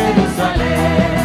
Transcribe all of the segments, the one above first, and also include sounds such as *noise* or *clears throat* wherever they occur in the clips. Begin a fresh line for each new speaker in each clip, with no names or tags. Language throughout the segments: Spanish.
Jerusalém.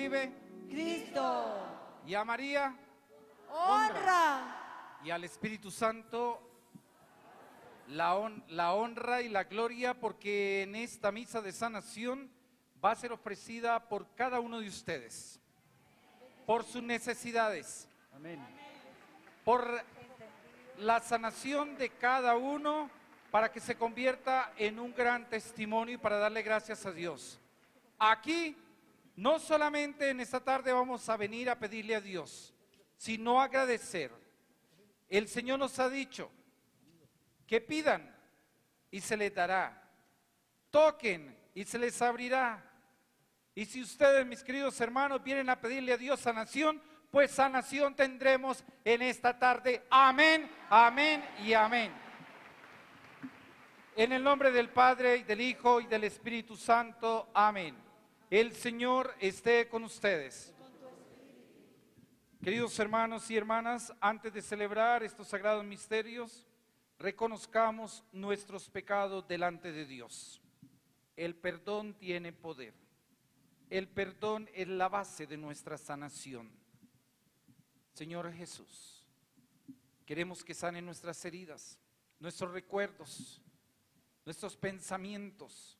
vive? Cristo. Y
a
María.
Honra.
Y al Espíritu Santo la, la honra y la gloria porque en esta misa de sanación va a ser ofrecida por cada uno de ustedes, por sus necesidades,
Amén.
por la sanación de cada uno para que se convierta en un gran testimonio y para darle gracias a Dios. Aquí no solamente en esta tarde vamos a venir a pedirle a Dios, sino agradecer. El Señor nos ha dicho que pidan y se les dará, toquen y se les abrirá. Y si ustedes, mis queridos hermanos, vienen a pedirle a Dios sanación, pues sanación tendremos en esta tarde. Amén, amén y amén. En el nombre del Padre y del Hijo y del Espíritu Santo. Amén. El Señor esté con ustedes. Queridos hermanos y hermanas, antes de celebrar estos sagrados misterios, reconozcamos nuestros pecados delante de Dios. El perdón tiene poder. El perdón es la base de nuestra sanación. Señor Jesús, queremos que sanen nuestras heridas, nuestros recuerdos, nuestros pensamientos.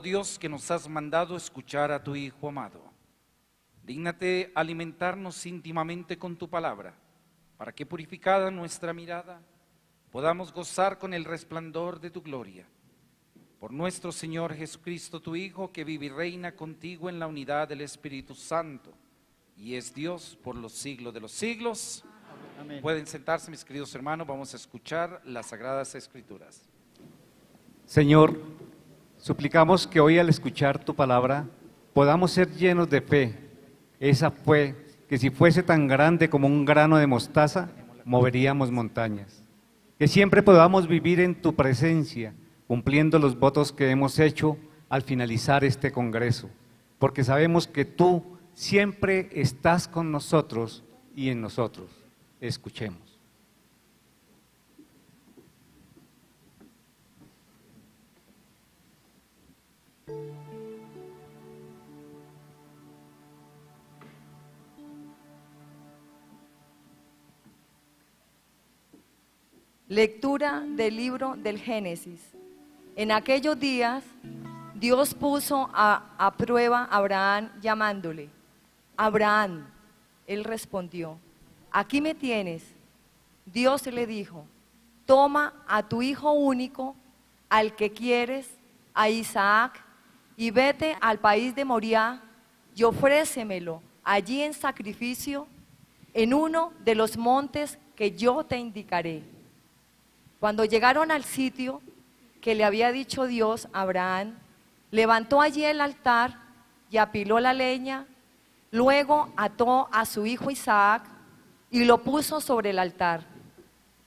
Oh Dios que nos has mandado escuchar a tu Hijo amado, dígnate alimentarnos íntimamente con tu palabra, para que purificada nuestra mirada, podamos gozar con el resplandor de tu gloria. Por nuestro Señor Jesucristo, tu Hijo, que vive y reina contigo en la unidad del Espíritu Santo, y es Dios por los siglos de los siglos. Pueden sentarse, mis queridos hermanos, vamos a escuchar las Sagradas Escrituras.
Señor, suplicamos que hoy al escuchar tu palabra podamos ser llenos de fe. Esa fue que si fuese tan grande como un grano de mostaza, moveríamos montañas. Que siempre podamos vivir en tu presencia, cumpliendo los votos que hemos hecho al finalizar este Congreso, porque sabemos que tú siempre estás con nosotros y en nosotros. Escuchemos.
Lectura del libro del Génesis. En aquellos días, Dios puso a, a prueba a Abraham llamándole. Abraham, él respondió, aquí me tienes. Dios le dijo, toma a tu hijo único, al que quieres, a Isaac, y vete al país de Moriah y ofrécemelo allí en sacrificio en uno de los montes que yo te indicaré. Cuando llegaron al sitio que le había dicho Dios a Abraham, levantó allí el altar y apiló la leña, luego ató a su hijo Isaac y lo puso sobre el altar,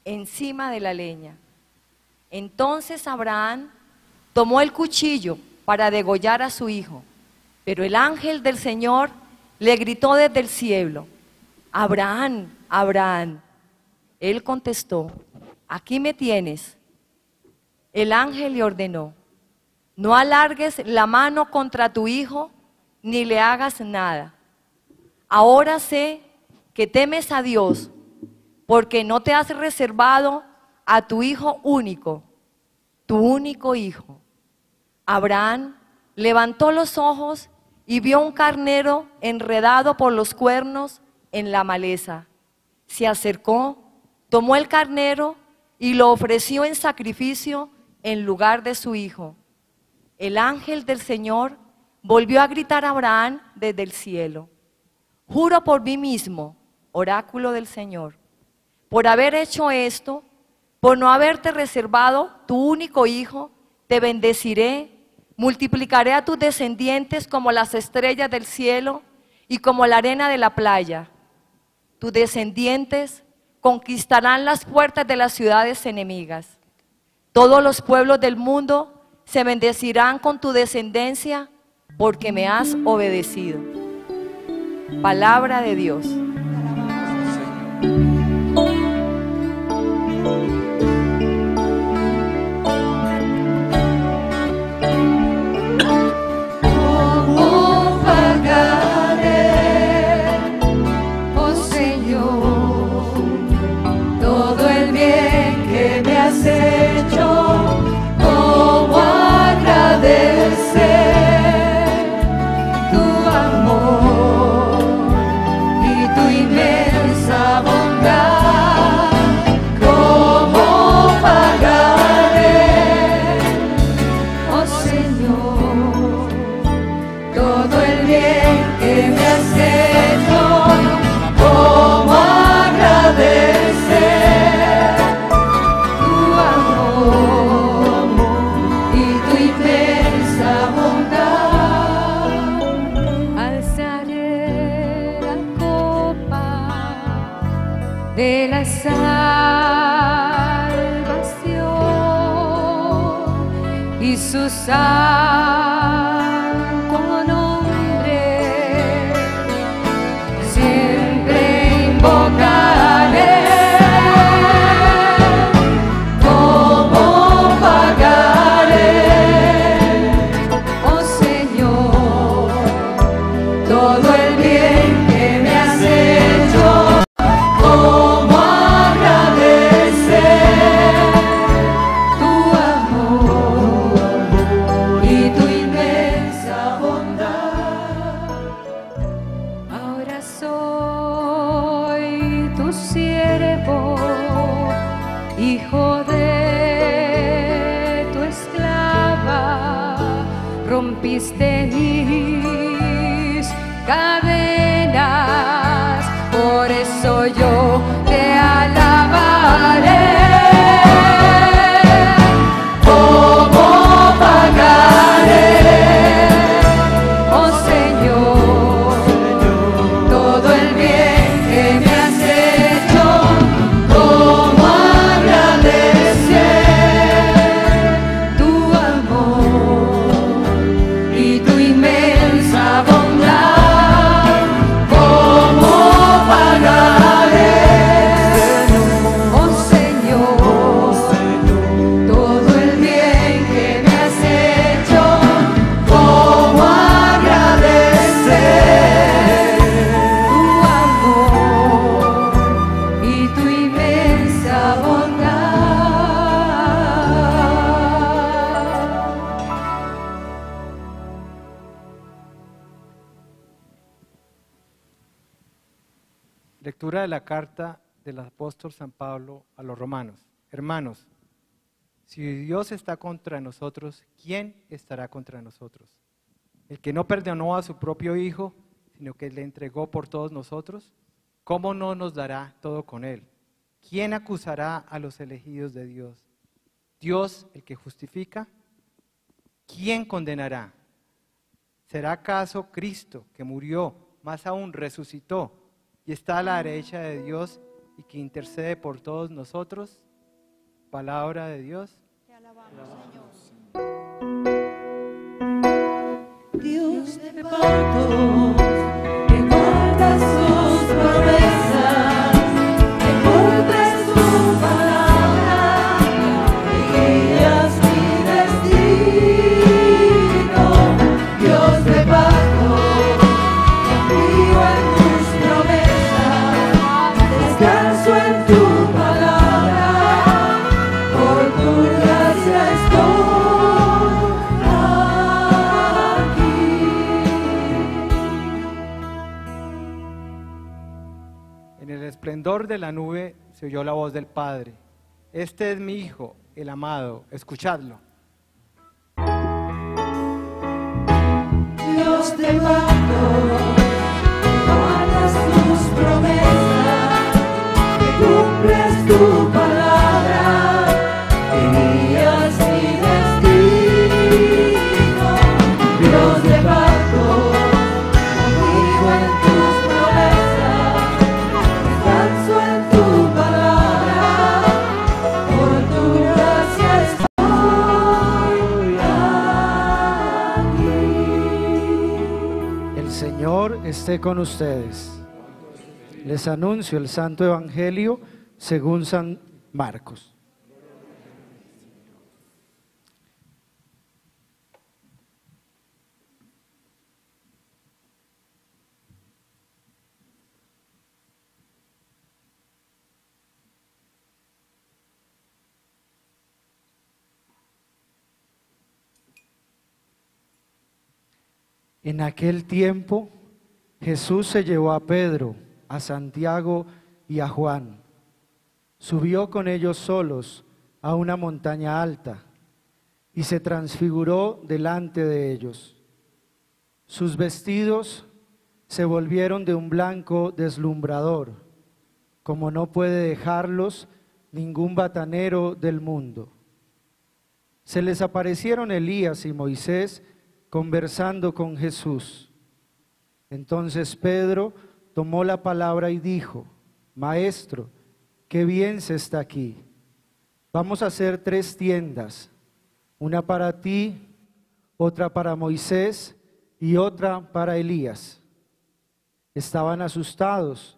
encima de la leña. Entonces Abraham tomó el cuchillo para degollar a su hijo, pero el ángel del Señor le gritó desde el cielo, Abraham, Abraham. Él contestó, aquí me tienes. El ángel le ordenó, no alargues la mano contra tu hijo ni le hagas nada. Ahora sé que temes a Dios porque no te has reservado a tu hijo único, tu único hijo. Abraham levantó los ojos y vio un carnero enredado por los cuernos en la maleza. Se acercó, tomó el carnero y lo ofreció en sacrificio en lugar de su hijo. El ángel del Señor volvió a gritar a Abraham desde el cielo. Juro por mí mismo, oráculo del Señor, por haber hecho esto, por no haberte reservado tu único hijo, te bendeciré, multiplicaré a tus descendientes como las estrellas del cielo y como la arena de la playa. Tus descendientes conquistarán las puertas de las ciudades enemigas. Todos los pueblos del mundo se bendecirán con tu descendencia porque me has obedecido. Palabra de Dios.
triste apóstol San Pablo a los romanos. Hermanos, si Dios está contra nosotros, ¿quién estará contra nosotros? El que no perdonó a su propio Hijo, sino que le entregó por todos nosotros, ¿cómo no nos dará todo con él? ¿Quién acusará a los elegidos de Dios? Dios el que justifica. ¿Quién condenará? ¿Será acaso Cristo que murió, más aún resucitó y está a la derecha de Dios y que intercede por todos nosotros? Palabra de Dios.
Dios de pactos,
resplandor de la nube se oyó la voz del Padre. Este es mi Hijo, el amado, escuchadlo.
Dios te mando, guardas tus promesas, que cumples tu
con ustedes. Les anuncio el Santo Evangelio según San Marcos. En aquel tiempo Jesús se llevó a Pedro, a Santiago y a Juan. Subió con ellos solos a una montaña alta y se transfiguró delante de ellos. Sus vestidos se volvieron de un blanco deslumbrador, como no puede dejarlos ningún batanero del mundo. Se les aparecieron Elías y Moisés conversando con Jesús. Entonces Pedro tomó la palabra y dijo, Maestro, qué bien se está aquí. Vamos a hacer tres tiendas, una para ti, otra para Moisés y otra para Elías. Estaban asustados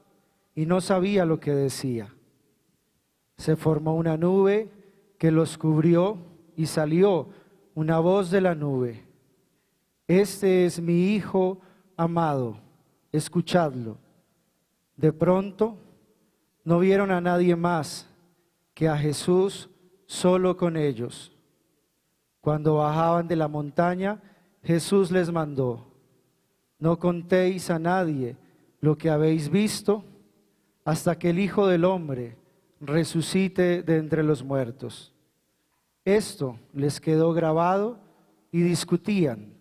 y no sabía lo que decía. Se formó una nube que los cubrió y salió una voz de la nube. Este es mi Hijo amado, escuchadlo. De pronto no vieron a nadie más que a Jesús solo con ellos. Cuando bajaban de la montaña, Jesús les mandó, no contéis a nadie lo que habéis visto hasta que el Hijo del Hombre resucite de entre los muertos. Esto les quedó grabado y discutían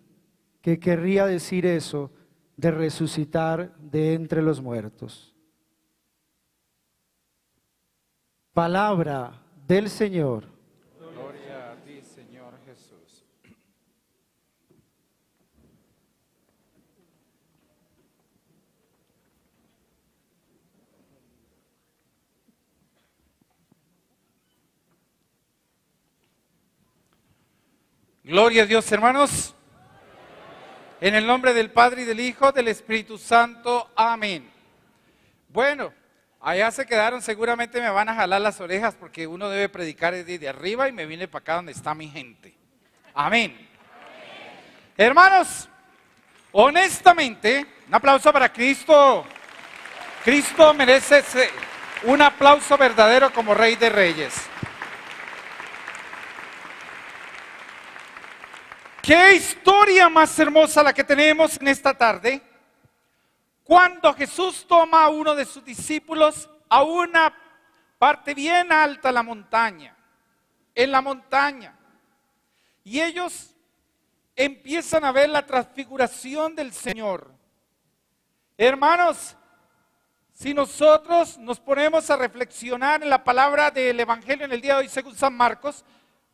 qué querría decir eso de resucitar de entre los muertos. Palabra del Señor.
Gloria a ti, Señor Jesús. Gloria a Dios, hermanos. En el nombre del Padre y del Hijo, del Espíritu Santo. Amén. Bueno, allá se quedaron, seguramente me van a jalar las orejas porque uno debe predicar desde arriba y me viene para acá donde está mi gente. Amén. Hermanos, honestamente, un aplauso para Cristo. Cristo merece un aplauso verdadero como Rey de Reyes. Qué historia más hermosa la que tenemos en esta tarde. Cuando Jesús toma a uno de sus discípulos a una parte bien alta la montaña, en la montaña, y ellos empiezan a ver la transfiguración del Señor. Hermanos, si nosotros nos ponemos a reflexionar en la palabra del Evangelio en el día de hoy, según San Marcos,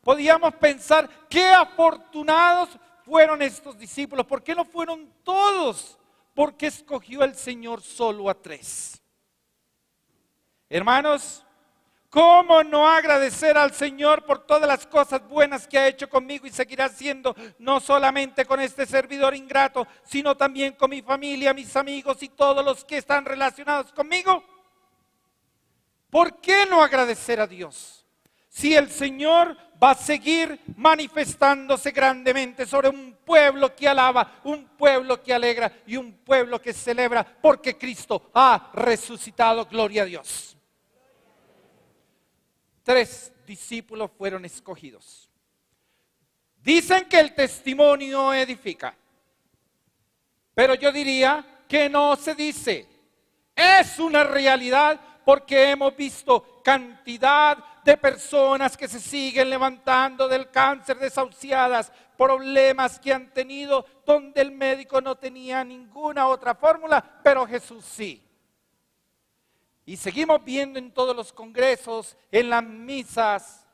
podíamos pensar qué afortunados fueron estos discípulos. ¿Por qué no fueron todos? Porque escogió el Señor solo a tres. Hermanos, ¿cómo no agradecer al Señor por todas las cosas buenas que ha hecho conmigo y seguirá haciendo, no solamente con este servidor ingrato, sino también con mi familia, mis amigos y todos los que están relacionados conmigo? ¿Por qué no agradecer a Dios? Si el Señor va a seguir manifestándose grandemente sobre un pueblo que alaba, un pueblo que alegra y un pueblo que celebra, porque Cristo ha resucitado, gloria a Dios. Tres discípulos fueron escogidos. Dicen que el testimonio edifica, pero yo diría que no se dice. Es una realidad porque hemos visto cantidad de personas que se siguen levantando del cáncer, desahuciadas, problemas que han tenido donde el médico no tenía ninguna otra fórmula, pero Jesús sí. Y seguimos viendo en todos los congresos, en las misas,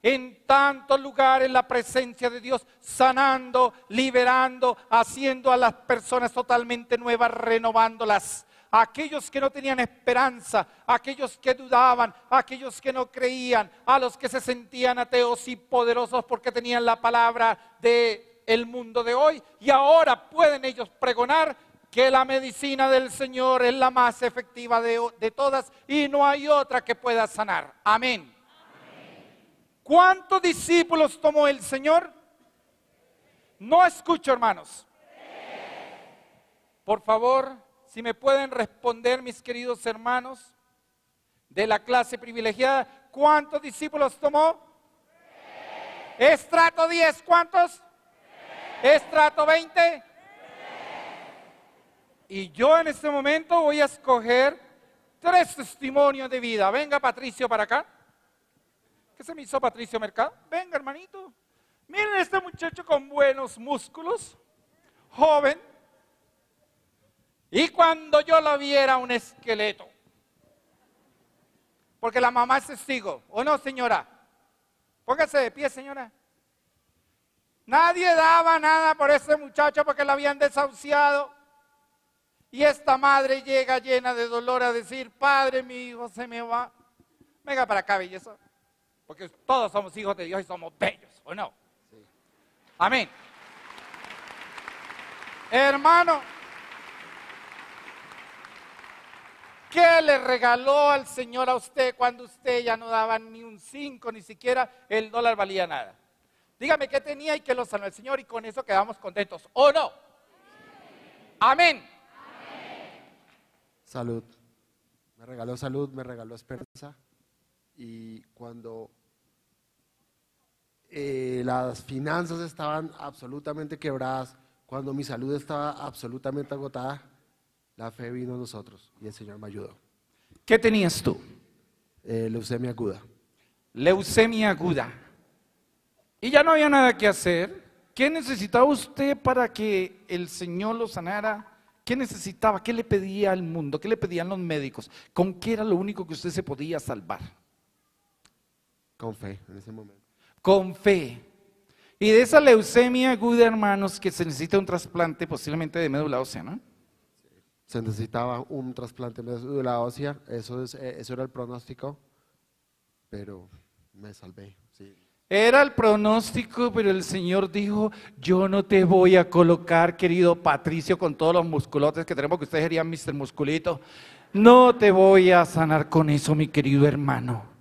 en tantos lugares la presencia de Dios sanando, liberando, haciendo a las personas totalmente nuevas, renovándolas. Aquellos que no tenían esperanza, aquellos que dudaban, aquellos que no creían, a los que se sentían ateos y poderosos porque tenían la palabra de el mundo de hoy y ahora pueden ellos pregonar que la medicina del Señor es la más efectiva de, de todas y no hay otra que pueda sanar. Amén. ¿Cuántos discípulos tomó el Señor? No escucho, hermanos. Por favor, si me pueden responder, mis queridos hermanos de la clase privilegiada, ¿cuántos discípulos tomó? Estrato 10, ¿cuántos? Estrato 20. Y yo en este momento voy a escoger tres testimonios de vida. Venga, Patricio, para acá. ¿Qué se me hizo Patricio Mercado? Venga, hermanito. Miren este muchacho con buenos músculos, joven. Y cuando yo lo viera un esqueleto. Porque la mamá es testigo, ¿o no, señora? Póngase de pie, señora. Nadie daba nada por ese muchacho porque lo habían desahuciado. Y esta madre llega llena de dolor a decir, padre, mi hijo se me va. Venga para acá, belleza. Porque todos somos hijos de Dios y somos bellos, ¿o no? Amén. Hermano, ¿qué le regaló al Señor a usted cuando usted ya no daba ni un cinco, ni siquiera el dólar valía nada? Dígame qué tenía y que lo sanó el Señor y con eso quedamos contentos, ¿o no? Amén.
Salud. Me regaló salud, me regaló esperanza. Y cuando eh, las finanzas estaban absolutamente quebradas, cuando mi salud estaba absolutamente agotada, la fe vino a nosotros y el Señor me ayudó.
¿Qué tenías tú?
Eh, leucemia aguda.
Leucemia aguda. Y ya no había nada que hacer. ¿Qué necesitaba usted para que el Señor lo sanara? ¿Qué necesitaba? ¿Qué le pedía al mundo? ¿Qué le pedían los médicos? ¿Con qué era lo único que usted se podía salvar?
Con fe en ese momento.
Con fe. Y de esa leucemia aguda, hermanos, que se necesita un trasplante posiblemente de médula ósea, ¿no?
Se necesitaba un trasplante de médula ósea, eso, es, eh, eso era el pronóstico, pero me salvé. Sí.
Era el pronóstico, pero el Señor dijo, yo no te voy a colocar, querido Patricio, con todos los musculotes que tenemos, que ustedes serían Mr. Musculito. No te voy a sanar con eso, mi querido hermano.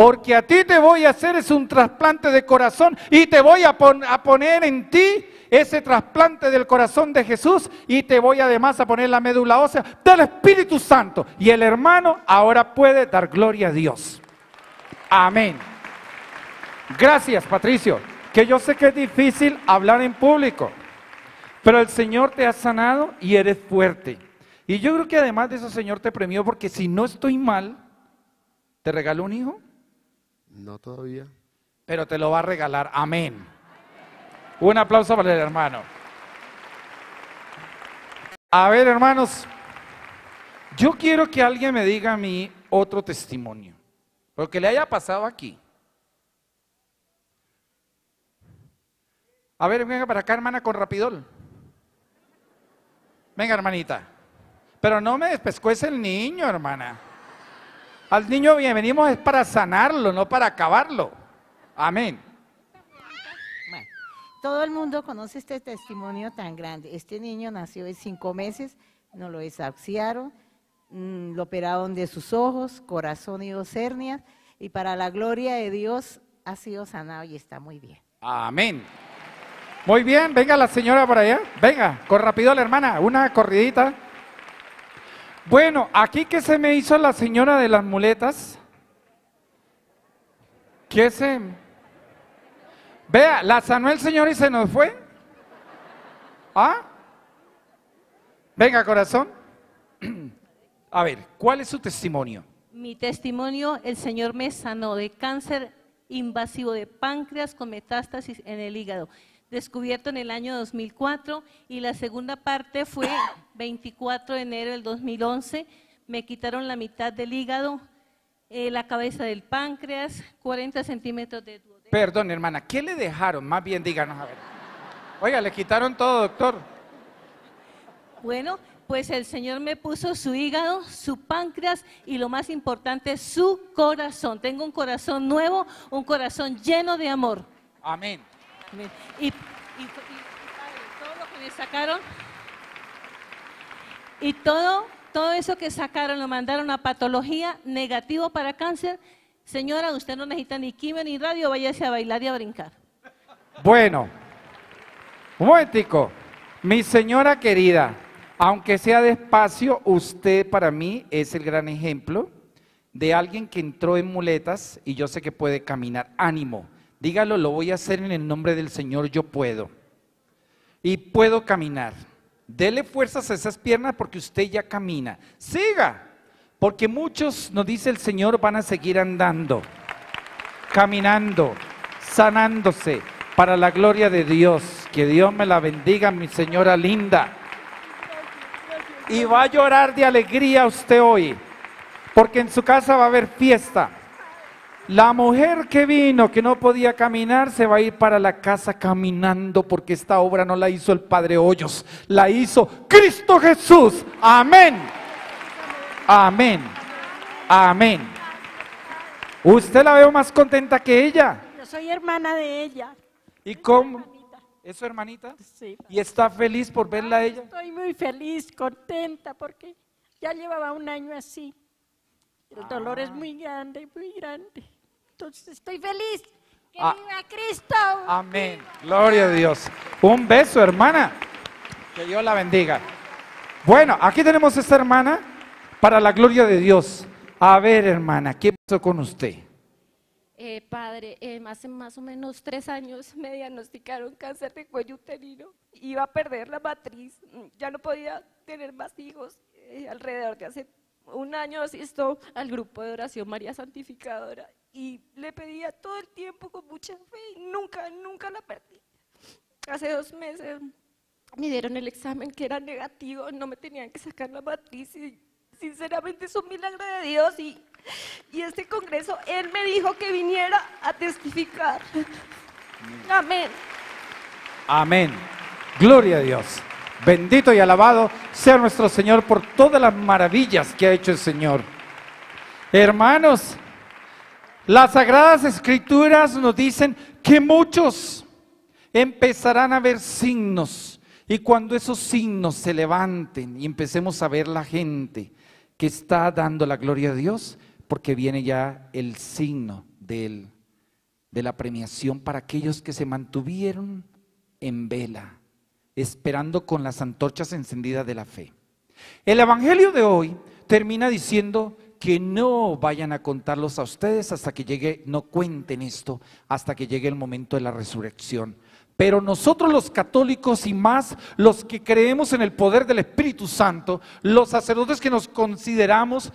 Porque a ti te voy a hacer es un trasplante de corazón y te voy a, pon- a poner en ti ese trasplante del corazón de Jesús y te voy además a poner la médula ósea del Espíritu Santo. Y el hermano ahora puede dar gloria a Dios. Amén. Gracias, Patricio. Que yo sé que es difícil hablar en público, pero el Señor te ha sanado y eres fuerte. Y yo creo que además de eso, el Señor te premió porque si no estoy mal, te regaló un hijo,
No todavía.
pero te lo va a regalar. Amén. Un aplauso para el hermano. A ver, hermanos, yo quiero que alguien me diga a mí otro testimonio, lo que le haya pasado aquí. A ver, venga para acá, hermana, con rapidol. Venga, hermanita. Pero no me despescuece el niño, hermana. Al niño bien, venimos es para sanarlo, no para acabarlo. Amén.
Bueno, todo el mundo conoce este testimonio tan grande. Este niño nació de cinco meses, no lo desahuciaron, mm, lo operaron de sus ojos, corazón y dos hernias, y para la gloria de Dios ha sido sanado y está muy bien.
Amén. Muy bien, venga la señora por allá. Venga, con rápido la hermana, una corridita. Bueno, aquí que se me hizo la señora de las muletas. ¿Qué se? Vea, la sanó el Señor y se nos fue. ¿Ah? Venga, corazón. *clears throat* A ver, ¿cuál es su testimonio?
Mi testimonio, el Señor me sanó de cáncer invasivo de páncreas con metástasis en el hígado, descubierto en el año 2004 y la segunda parte fue *coughs* 24 de enero del 2011. Me quitaron la mitad del hígado, eh, la cabeza del páncreas, 40 centímetros de duodeno.
Perdón, hermana, ¿qué le dejaron? Más bien díganos a ver. Oiga, le quitaron todo, doctor.
Bueno, pues el Señor me puso su hígado, su páncreas y lo más importante, su corazón. Tengo un corazón nuevo, un corazón lleno de amor.
Amén.
Y, todo lo que me sacaron y todo, todo eso que sacaron lo mandaron a patología negativo para cáncer. Señora, usted no necesita ni quimio ni radio, váyase a bailar y a brincar.
Bueno, un momentico. Mi señora querida, aunque sea despacio, usted para mí es el gran ejemplo de alguien que entró en muletas y yo sé que puede caminar. Ánimo, dígalo, lo voy a hacer en el nombre del Señor, yo puedo. Y puedo caminar. Dele fuerzas a esas piernas porque usted ya camina. Siga, porque muchos, nos dice el Señor, van a seguir andando, caminando, sanándose para la gloria de Dios. Que Dios me la bendiga, mi señora linda. Y va a llorar de alegría usted hoy, porque en su casa va a haber fiesta. La mujer que vino, que no podía caminar, se va a ir para la casa caminando, porque esta obra no la hizo el Padre Hoyos, la hizo Cristo Jesús. Amén. Amén. Amén. Usted la veo más contenta que ella.
Yo soy hermana de ella.
¿Y cómo? ¿Es su hermanita?
Sí.
¿Y está feliz por verla a ella?
Estoy muy feliz, contenta, porque ya llevaba un año así. El dolor
Ah.
es muy grande, muy grande. Entonces estoy feliz. ¡Que
Ah.
viva Cristo!
Amén. Gloria a Dios. Un beso, hermana. Que Dios la bendiga. Bueno, aquí tenemos esta hermana para la gloria de Dios. A ver, hermana, ¿qué pasó con usted?
Eh, padre, eh, hace más o menos tres años *laughs* me diagnosticaron cáncer de cuello uterino. Iba a perder la matriz, mm, ya no podía tener más hijos. Eh, alrededor de hace un año asisto al grupo de oración María Santificadora y le pedía todo el tiempo con mucha fe y nunca, nunca la perdí. Hace dos meses me dieron el examen que era negativo, no me tenían que sacar la matriz y sinceramente es un milagro de Dios y, y este congreso, Él me dijo que viniera a testificar. Amén.
Amén. Gloria a Dios. Bendito y alabado sea nuestro Señor por todas las maravillas que ha hecho el Señor. Hermanos, las sagradas escrituras nos dicen que muchos empezarán a ver signos y cuando esos signos se levanten y empecemos a ver la gente que está dando la gloria a Dios, porque viene ya el signo del, de la premiación para aquellos que se mantuvieron en vela, esperando con las antorchas encendidas de la fe. El Evangelio de hoy termina diciendo que no vayan a contarlos a ustedes hasta que llegue, no cuenten esto, hasta que llegue el momento de la resurrección. Pero nosotros los católicos y más los que creemos en el poder del Espíritu Santo, los sacerdotes que nos consideramos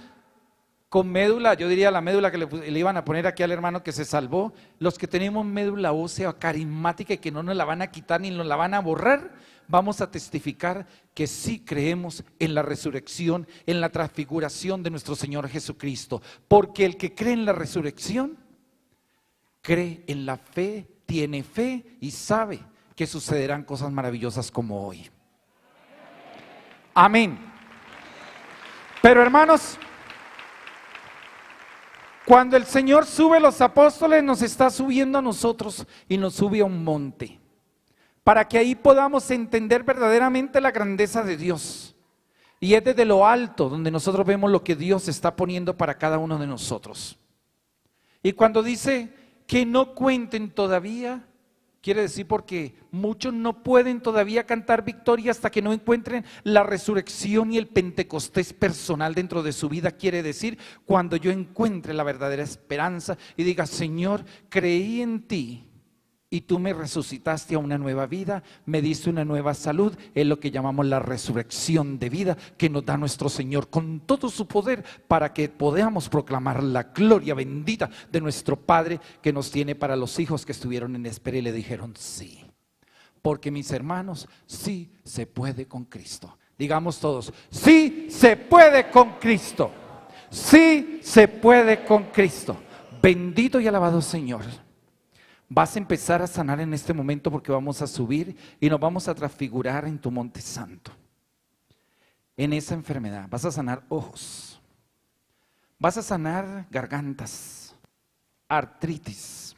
con médula, yo diría la médula que le, iban a poner aquí al hermano que se salvó, los que tenemos médula ósea carismática y que no nos la van a quitar ni nos la van a borrar, vamos a testificar que sí creemos en la resurrección, en la transfiguración de nuestro Señor Jesucristo. Porque el que cree en la resurrección, cree en la fe, tiene fe y sabe que sucederán cosas maravillosas como hoy. Amén. Pero hermanos, cuando el Señor sube a los apóstoles, nos está subiendo a nosotros y nos sube a un monte, para que ahí podamos entender verdaderamente la grandeza de Dios. Y es desde lo alto donde nosotros vemos lo que Dios está poniendo para cada uno de nosotros. Y cuando dice que no cuenten todavía, quiere decir porque muchos no pueden todavía cantar victoria hasta que no encuentren la resurrección y el pentecostés personal dentro de su vida. Quiere decir cuando yo encuentre la verdadera esperanza y diga, Señor, creí en ti y tú me resucitaste a una nueva vida, me diste una nueva salud, es lo que llamamos la resurrección de vida que nos da nuestro Señor con todo su poder para que podamos proclamar la gloria bendita de nuestro Padre que nos tiene para los hijos que estuvieron en espera y le dijeron sí. Porque mis hermanos, sí se puede con Cristo. Digamos todos, sí se puede con Cristo. Sí se puede con Cristo. Bendito y alabado Señor. Vas a empezar a sanar en este momento porque vamos a subir y nos vamos a transfigurar en tu monte santo. En esa enfermedad vas a sanar ojos. Vas a sanar gargantas, artritis,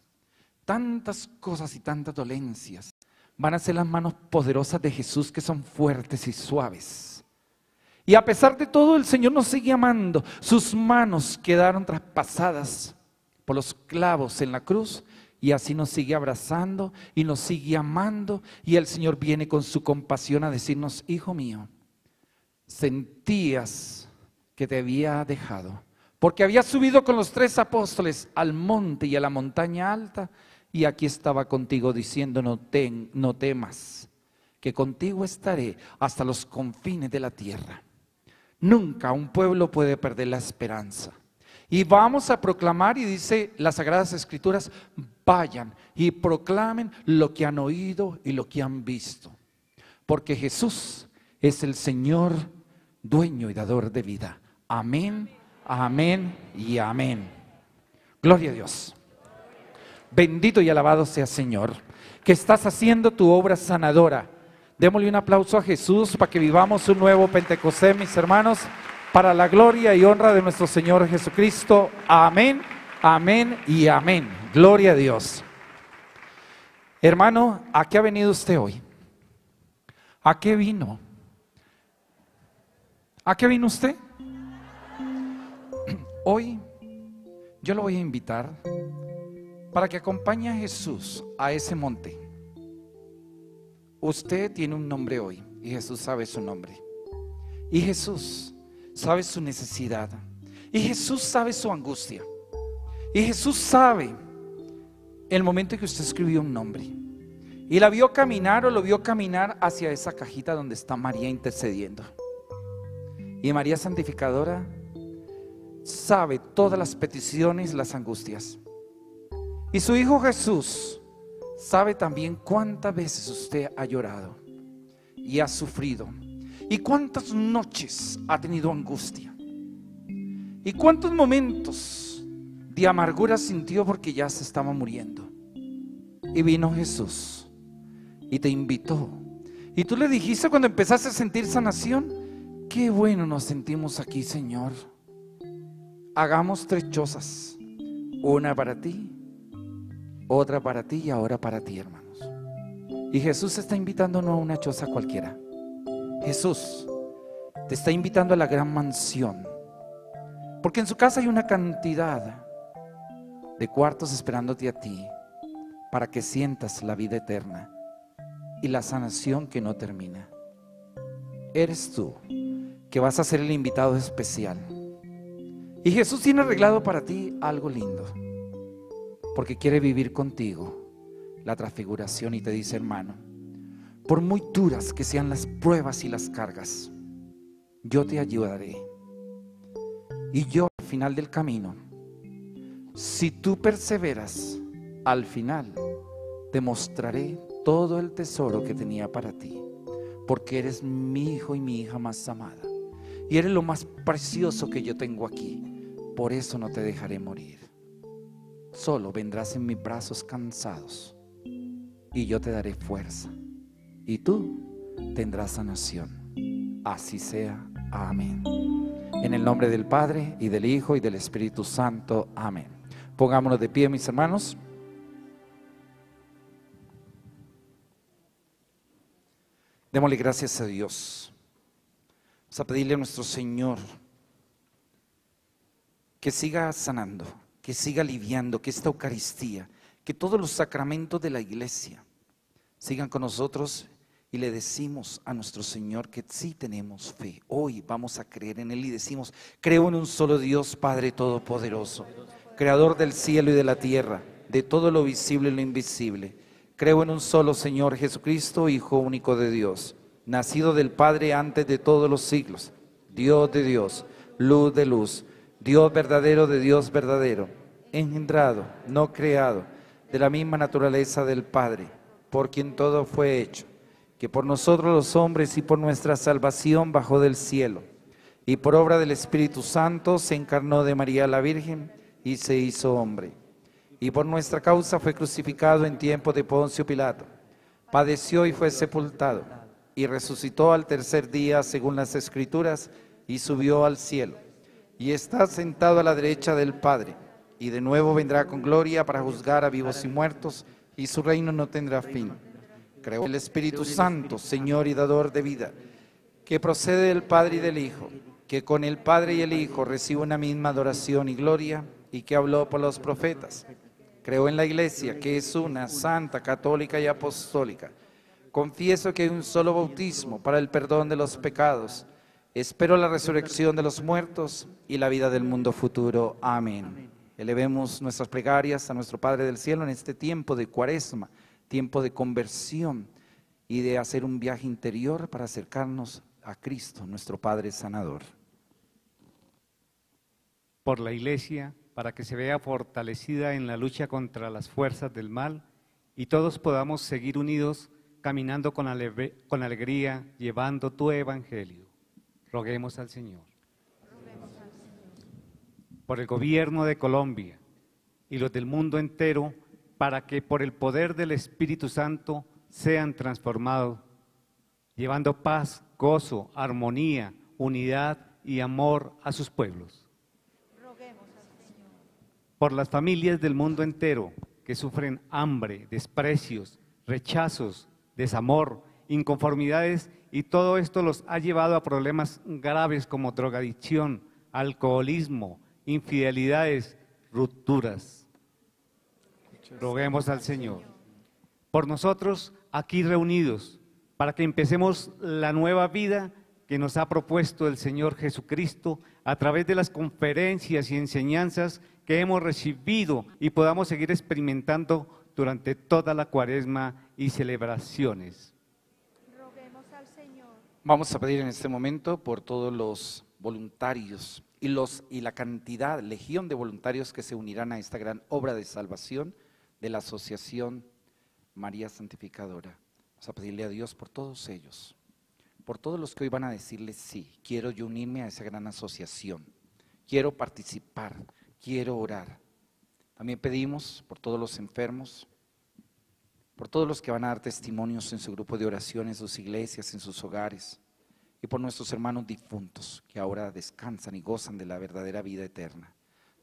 tantas cosas y tantas dolencias. Van a ser las manos poderosas de Jesús que son fuertes y suaves. Y a pesar de todo, el Señor nos sigue amando. Sus manos quedaron traspasadas por los clavos en la cruz y así nos sigue abrazando y nos sigue amando. Y el Señor viene con su compasión a decirnos, hijo mío, sentías que te había dejado, porque había subido con los tres apóstoles al monte y a la montaña alta, y aquí estaba contigo diciendo, no, no temas, que contigo estaré hasta los confines de la tierra. Nunca un pueblo puede perder la esperanza. Y vamos a proclamar, y dice las Sagradas Escrituras, vayan y proclamen lo que han oído y lo que han visto. Porque Jesús es el Señor, dueño y dador de vida. Amén, amén y amén. Gloria a Dios. Bendito y alabado sea Señor, que estás haciendo tu obra sanadora. Démosle un aplauso a Jesús para que vivamos un nuevo Pentecostés, mis hermanos, para la gloria y honra de nuestro Señor Jesucristo. Amén, amén y amén. Gloria a Dios. Hermano, ¿a qué ha venido usted hoy? ¿A qué vino? ¿A qué vino usted? *clears throat* Hoy yo lo voy a invitar para que acompañe a Jesús a ese monte. Usted tiene un nombre hoy y Jesús sabe su nombre. Y Jesús sabe su necesidad. Y Jesús sabe su angustia. Y Jesús sabe el momento en que usted escribió un nombre. Y la vio caminar o lo vio caminar hacia esa cajita donde está María intercediendo. Y María Santificadora sabe todas las peticiones, las angustias. Y su Hijo Jesús sabe también cuántas veces usted ha llorado y ha sufrido. Y cuántas noches ha tenido angustia. Y cuántos momentos de amargura sintió porque ya se estaba muriendo. Y vino Jesús y te invitó. Y tú le dijiste cuando empezaste a sentir sanación, qué bueno nos sentimos aquí, Señor. Hagamos tres chozas. Una para ti, otra para ti y ahora para ti, hermanos. Y Jesús está invitando no a una choza cualquiera. Jesús te está invitando a la gran mansión. Porque en su casa hay una cantidad de cuartos esperándote a ti para que sientas la vida eterna y la sanación que no termina. Eres tú que vas a ser el invitado especial. Y Jesús tiene arreglado para ti algo lindo, porque quiere vivir contigo la transfiguración y te dice, hermano, por muy duras que sean las pruebas y las cargas, yo te ayudaré. Y yo al final del camino, si tú perseveras, al final te mostraré todo el tesoro que tenía para ti, porque eres mi hijo y mi hija más amada. Y eres lo más precioso que yo tengo aquí. Por eso no te dejaré morir. Solo vendrás en mis brazos cansados y yo te daré fuerza. Y tú tendrás sanación. Así sea. Amén. En el nombre del Padre y del Hijo y del Espíritu Santo. Amén. Pongámonos de pie, mis hermanos. Démosle gracias a Dios. Vamos a pedirle a nuestro Señor que siga sanando, que siga aliviando, que esta Eucaristía, que todos los sacramentos de la iglesia sigan con nosotros y le decimos a nuestro Señor que sí tenemos fe. Hoy vamos a creer en Él y decimos, creo en un solo Dios, Padre Todopoderoso, Creador del cielo y de la tierra, de todo lo visible y lo invisible. Creo en un solo Señor Jesucristo, Hijo único de Dios, nacido del Padre antes de todos los siglos, Dios de Dios, luz de luz, Dios verdadero de Dios verdadero, engendrado, no creado, de la misma naturaleza del Padre, por quien todo fue hecho, que por nosotros los hombres y por nuestra salvación bajó del cielo, y por obra del Espíritu Santo se encarnó de María la Virgen y se hizo hombre y por nuestra causa fue crucificado en tiempo de Poncio Pilato. Padeció y fue sepultado, y resucitó al tercer día según las Escrituras, y subió al cielo, y está sentado a la derecha del Padre, y de nuevo vendrá con gloria para juzgar a vivos y muertos, y su reino no tendrá fin. Creo el Espíritu Santo, Señor y dador de vida, que procede del Padre y del Hijo, que con el Padre y el Hijo recibe una misma adoración y gloria, y que habló por los profetas. Creo en la Iglesia, que es una, santa, católica y apostólica. Confieso que hay un solo bautismo para el perdón de los pecados. Espero la resurrección de los muertos y la vida del mundo futuro. Amén. Elevemos nuestras plegarias a nuestro Padre del Cielo en este tiempo de cuaresma, tiempo de conversión y de hacer un viaje interior para acercarnos a Cristo, nuestro Padre sanador.
Por la Iglesia, para que se vea fortalecida en la lucha contra las fuerzas del mal y todos podamos seguir unidos caminando con, alegría, llevando tu evangelio. Roguemos al Señor. Por el gobierno de Colombia y los del mundo entero, para que por el poder del Espíritu Santo sean transformados, llevando paz, gozo, armonía, unidad y amor a sus pueblos por las familias del mundo entero que sufren hambre, desprecios, rechazos, desamor, inconformidades y todo esto los ha llevado a problemas graves como drogadicción, alcoholismo, infidelidades, rupturas. Roguemos al Señor por nosotros aquí reunidos para que empecemos la nueva vida que nos ha propuesto el Señor Jesucristo a través de las conferencias y enseñanzas que hemos recibido y podamos seguir experimentando durante toda la cuaresma y celebraciones.
Roguemos al Señor.
Vamos a pedir en este momento por todos los voluntarios y, los, y la cantidad, legión de voluntarios que se unirán a esta gran obra de salvación de la Asociación María Santificadora. Vamos a pedirle a Dios por todos ellos, por todos los que hoy van a decirle sí, quiero yo unirme a esa gran asociación, quiero participar, quiero orar. También pedimos por todos los enfermos, por todos los que van a dar testimonios en su grupo de oración, en sus iglesias, en sus hogares, y por nuestros hermanos difuntos que ahora descansan y gozan de la verdadera vida eterna.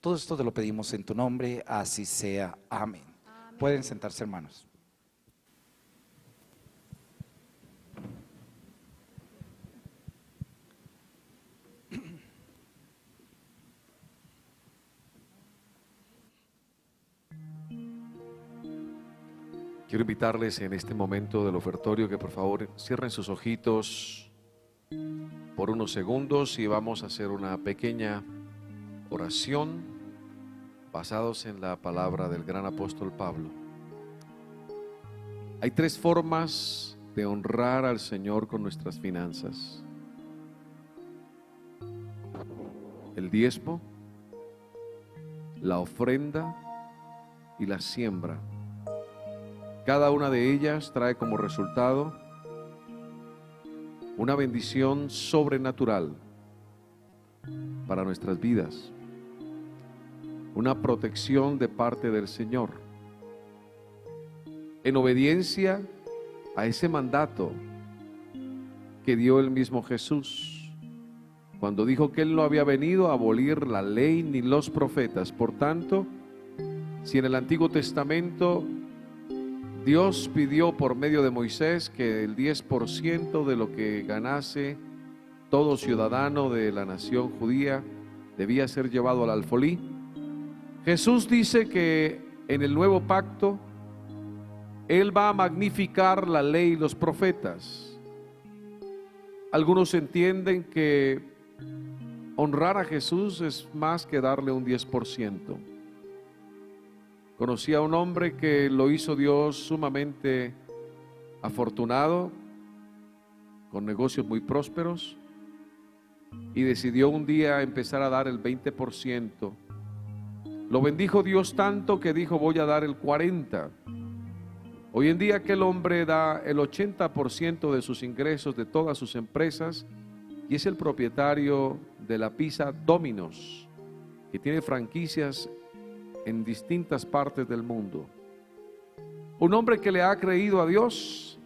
Todo esto te lo pedimos en tu nombre, así sea. Amén. Pueden sentarse, hermanos.
Quiero invitarles en este momento del ofertorio que por favor cierren sus ojitos por unos segundos y vamos a hacer una pequeña oración basados en la palabra del gran apóstol Pablo. Hay tres formas de honrar al Señor con nuestras finanzas. El diezmo, la ofrenda y la siembra. Cada una de ellas trae como resultado una bendición sobrenatural para nuestras vidas, una protección de parte del Señor, en obediencia a ese mandato que dio el mismo Jesús, cuando dijo que Él no había venido a abolir la ley ni los profetas. Por tanto, si en el Antiguo Testamento Dios pidió por medio de Moisés que el 10% de lo que ganase todo ciudadano de la nación judía debía ser llevado al alfolí. Jesús dice que en el nuevo pacto Él va a magnificar la ley y los profetas. Algunos entienden que honrar a Jesús es más que darle un 10%. Conocí a un hombre que lo hizo Dios sumamente afortunado, con negocios muy prósperos, y decidió un día empezar a dar el 20%. Lo bendijo Dios tanto que dijo voy a dar el 40%. Hoy en día aquel hombre da el 80% de sus ingresos de todas sus empresas y es el propietario de la pizza Domino's, que tiene franquicias en distintas partes del mundo. Un hombre que le ha creído a Dios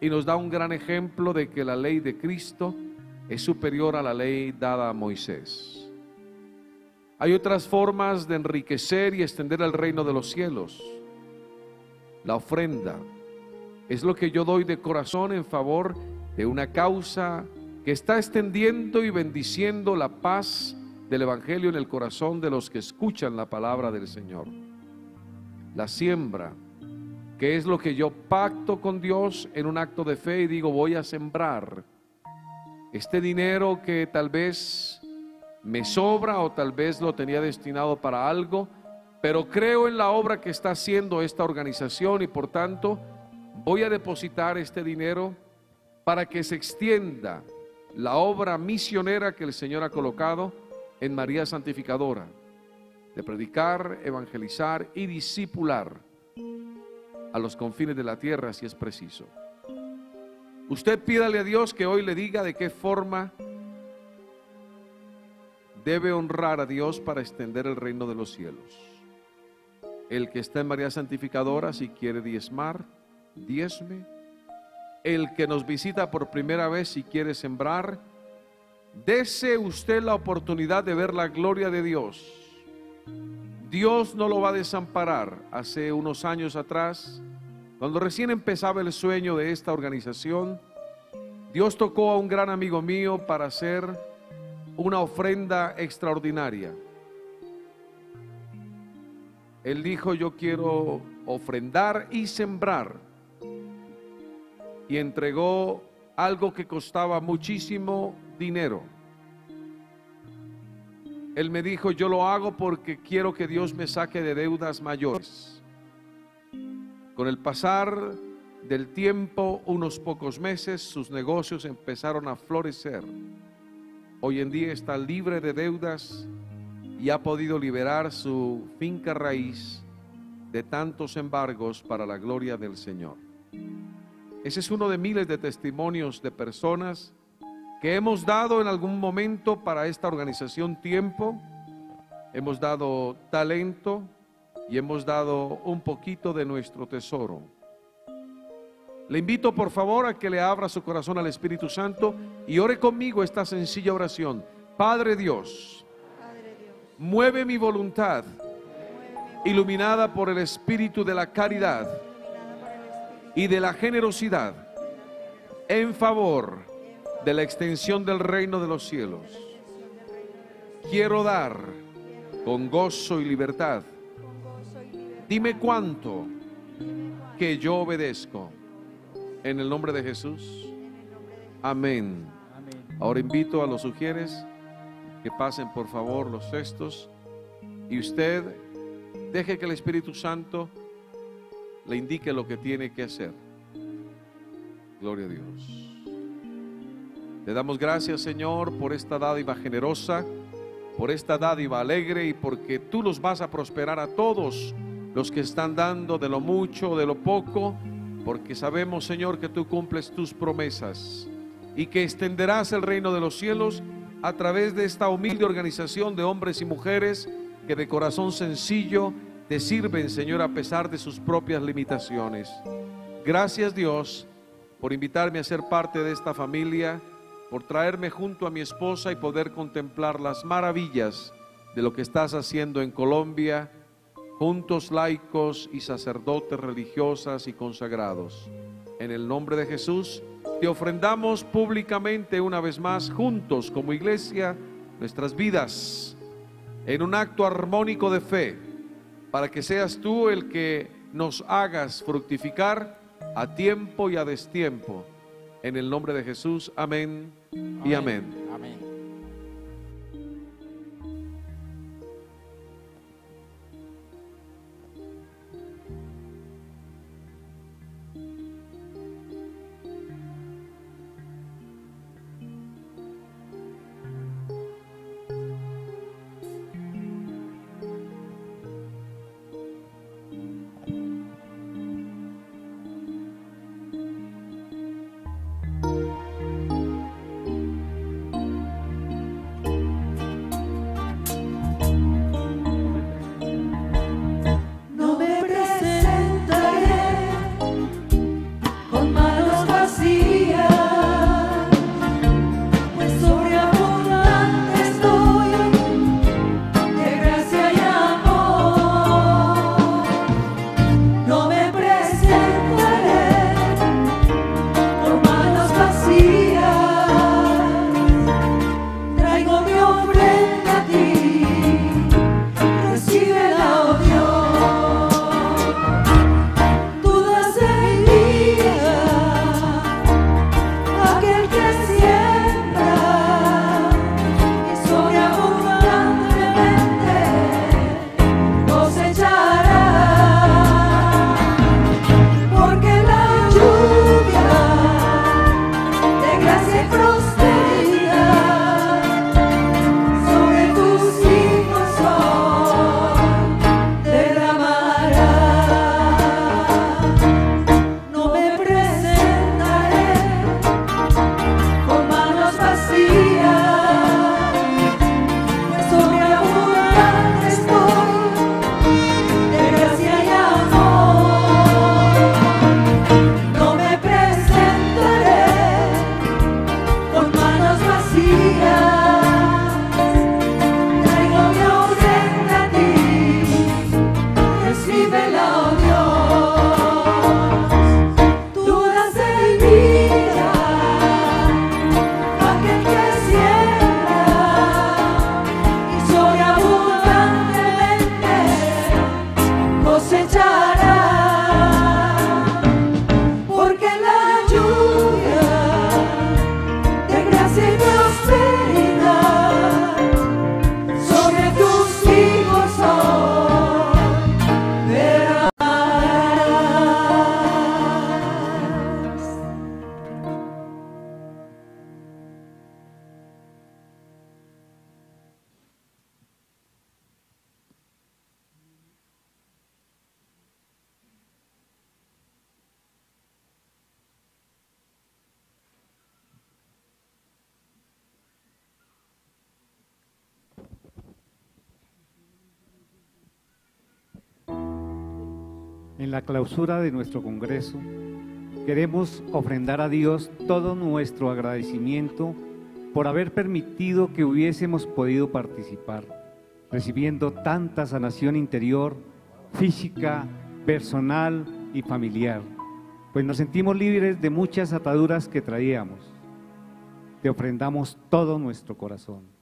y nos da un gran ejemplo de que la ley de Cristo es superior a la ley dada a Moisés. Hay otras formas de enriquecer y extender el reino de los cielos. La ofrenda es lo que yo doy de corazón en favor de una causa que está extendiendo y bendiciendo la paz del Evangelio en el corazón de los que escuchan la palabra del Señor. La siembra, que es lo que yo pacto con Dios en un acto de fe y digo voy a sembrar. Este dinero que tal vez me sobra o tal vez lo tenía destinado para algo, pero creo en la obra que está haciendo esta organización y por tanto voy a depositar este dinero para que se extienda la obra misionera que el Señor ha colocado en María Santificadora, de predicar, evangelizar y discipular a los confines de la tierra si es preciso. Usted pídale a Dios que hoy le diga de qué forma debe honrar a Dios para extender el reino de los cielos. El que está en María Santificadora, si quiere diezmar, diezme. El que nos visita por primera vez, si quiere sembrar, dese usted la oportunidad de ver la gloria de Dios. Dios no lo va a desamparar. Hace unos años atrás, cuando recién empezaba el sueño de esta organización, Dios tocó a un gran amigo mío para hacer una ofrenda extraordinaria. Él dijo, yo quiero ofrendar y sembrar. Y entregó algo que costaba muchísimo dinero. Él me dijo, yo lo hago porque quiero que Dios me saque de deudas mayores. Con el pasar del tiempo, unos pocos meses, sus negocios empezaron a florecer. Hoy en día está libre de deudas y ha podido liberar su finca raíz de tantos embargos para la gloria del Señor. Ese es uno de miles de testimonios de personas que hemos dado en algún momento para esta organización tiempo, hemos dado talento y hemos dado un poquito de nuestro tesoro. Le invito por favor a que le abra su corazón al Espíritu Santo y ore conmigo esta sencilla oración. Padre Dios, mueve mi voluntad iluminada por el Espíritu de la caridad y de la generosidad en favor de la extensión del reino de los cielos. Quiero dar con gozo y libertad. Dime cuánto que yo obedezco. En el nombre de Jesús. Amén. Ahora invito a los sugieres que pasen por favor los cestos y usted deje que el Espíritu Santo le indique lo que tiene que hacer. Gloria a Dios. Le damos gracias, Señor, por esta dádiva generosa, por esta dádiva alegre y porque tú los vas a prosperar a todos los que están dando de lo mucho o de lo poco, porque sabemos, Señor, que tú cumples tus promesas y que extenderás el reino de los cielos a través de esta humilde organización de hombres y mujeres que de corazón sencillo te sirven, Señor, a pesar de sus propias limitaciones. Gracias, Dios, por invitarme a ser parte de esta familia por traerme junto a mi esposa y poder contemplar las maravillas de lo que estás haciendo en Colombia, juntos laicos y sacerdotes religiosas y consagrados. En el nombre de Jesús, te ofrendamos públicamente una vez más, juntos como iglesia, nuestras vidas, en un acto armónico de fe, para que seas tú el que nos hagas fructificar a tiempo y a destiempo. En el nombre de Jesús, amén y amén.
Amén.
De nuestro Congreso, queremos ofrendar a Dios todo nuestro agradecimiento por haber permitido que hubiésemos podido participar, recibiendo tanta sanación interior, física, personal y familiar, pues nos sentimos libres de muchas ataduras que traíamos. Te ofrendamos todo nuestro corazón.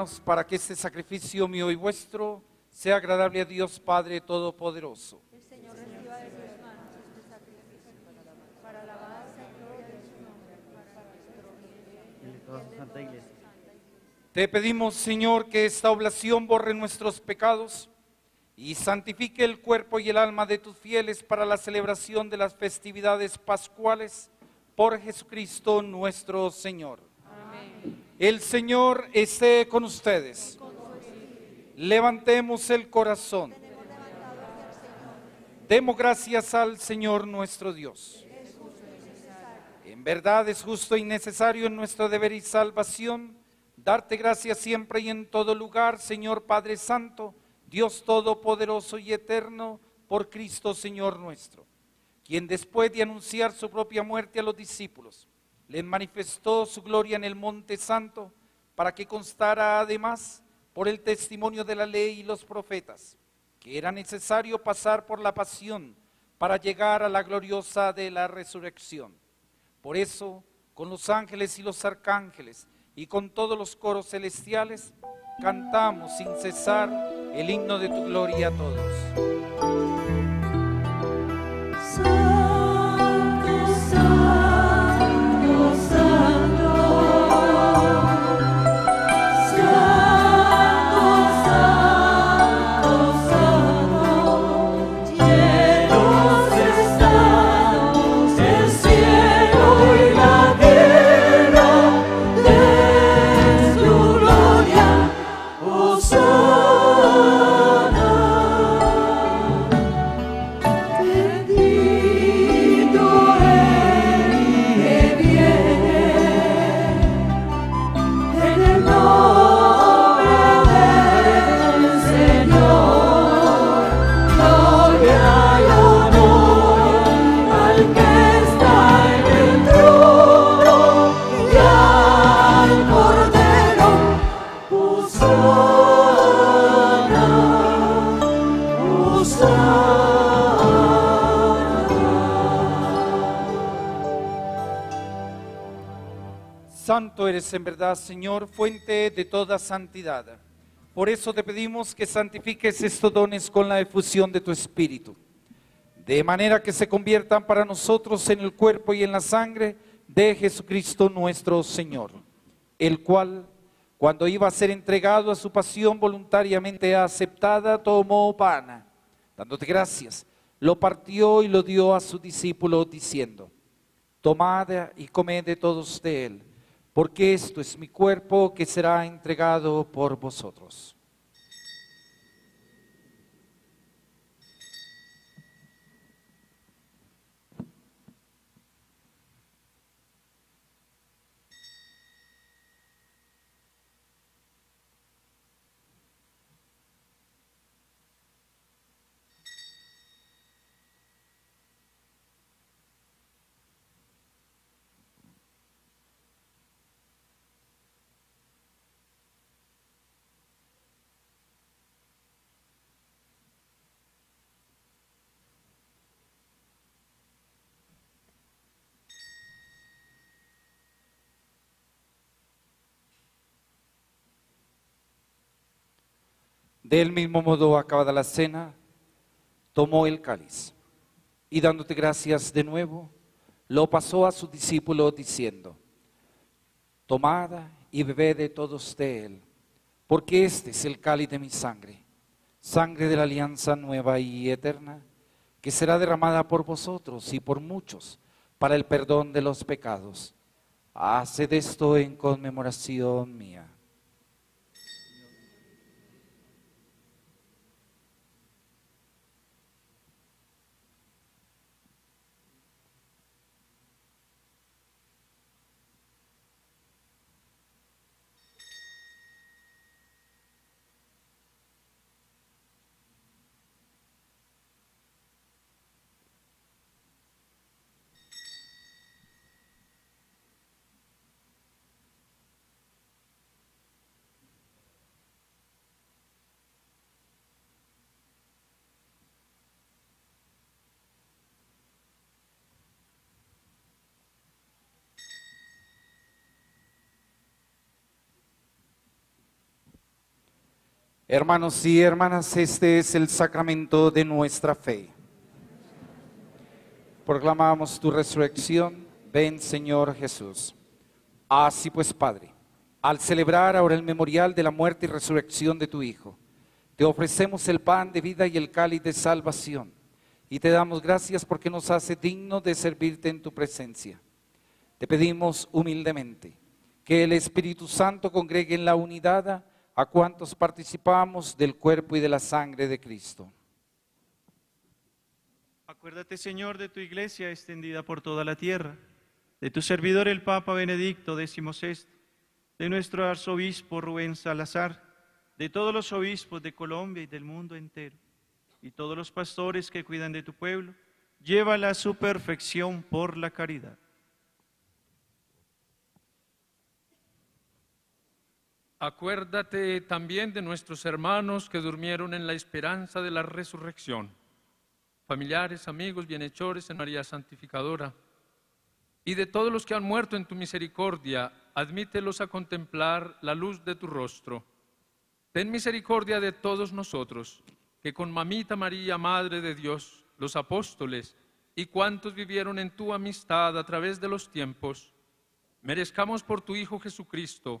Hermanos, para que este sacrificio mío y vuestro sea agradable a Dios Padre Todopoderoso.
El Señor reciba de tus manos este sacrificio para alabanza y gloria de su nombre, para nuestro bien
y de toda su santa iglesia.
Te pedimos, Señor, que esta oblación borre nuestros pecados y santifique el cuerpo y el alma de tus fieles para la celebración de las festividades pascuales por Jesucristo nuestro Señor. El Señor esté con ustedes. Levantemos el corazón. Demos gracias al Señor nuestro Dios. En verdad es justo y necesario en nuestro deber y salvación darte gracias siempre y en todo lugar, Señor Padre Santo, Dios Todopoderoso y Eterno, por Cristo Señor nuestro, quien después de anunciar su propia muerte a los discípulos, les manifestó su gloria en el monte santo, para que constara además por el testimonio de la ley y los profetas, que era necesario pasar por la pasión para llegar a la gloriosa de la resurrección. Por eso, con los ángeles y los arcángeles y con todos los coros celestiales, cantamos sin cesar el himno de tu gloria a todos.
En
verdad, Señor, fuente de toda santidad. Por eso te pedimos que santifiques estos dones con la efusión de tu Espíritu, de manera que se conviertan para nosotros en el cuerpo y en la sangre de Jesucristo nuestro Señor, el cual, cuando iba a ser entregado a su pasión voluntariamente aceptada, tomó pan, dándote gracias, lo partió y lo dio a sus discípulos, diciendo, Tomad y comed de todos de él, porque esto es mi cuerpo que será entregado por vosotros. Del mismo modo, acabada la cena, tomó el cáliz y dándote gracias de nuevo, lo pasó a sus discípulos diciendo, Tomad y bebed de todos de él, porque este es el cáliz de mi sangre, sangre de la alianza nueva y eterna, que será derramada por vosotros y por muchos para el perdón de los pecados. Haced esto en conmemoración mía.
Hermanos y hermanas, este es el sacramento de nuestra fe. Proclamamos tu resurrección. Ven, Señor Jesús. Así pues, Padre, al celebrar ahora el memorial de la muerte y resurrección de tu Hijo, te ofrecemos el pan de vida y el cáliz de salvación, y te damos gracias porque nos hace digno de servirte en tu presencia. Te pedimos humildemente que el Espíritu Santo congregue en la unidad a cuantos participamos del cuerpo y de la sangre de Cristo.
Acuérdate, Señor, de tu iglesia extendida por toda la tierra, de tu servidor el Papa Benedicto XVI, de nuestro arzobispo Rubén Salazar, de todos los obispos de Colombia y del mundo entero, y todos los pastores que cuidan de tu pueblo, llévala a su perfección por la caridad.
Acuérdate también de nuestros hermanos que durmieron en la esperanza de la resurrección, familiares, amigos, bienhechores en María Santificadora, y de todos los que han muerto en tu misericordia, admítelos a contemplar la luz de tu rostro. Ten misericordia de todos nosotros, que con Mamita María, Madre de Dios, los apóstoles y cuantos vivieron en tu amistad a través de los tiempos, merezcamos por tu Hijo Jesucristo,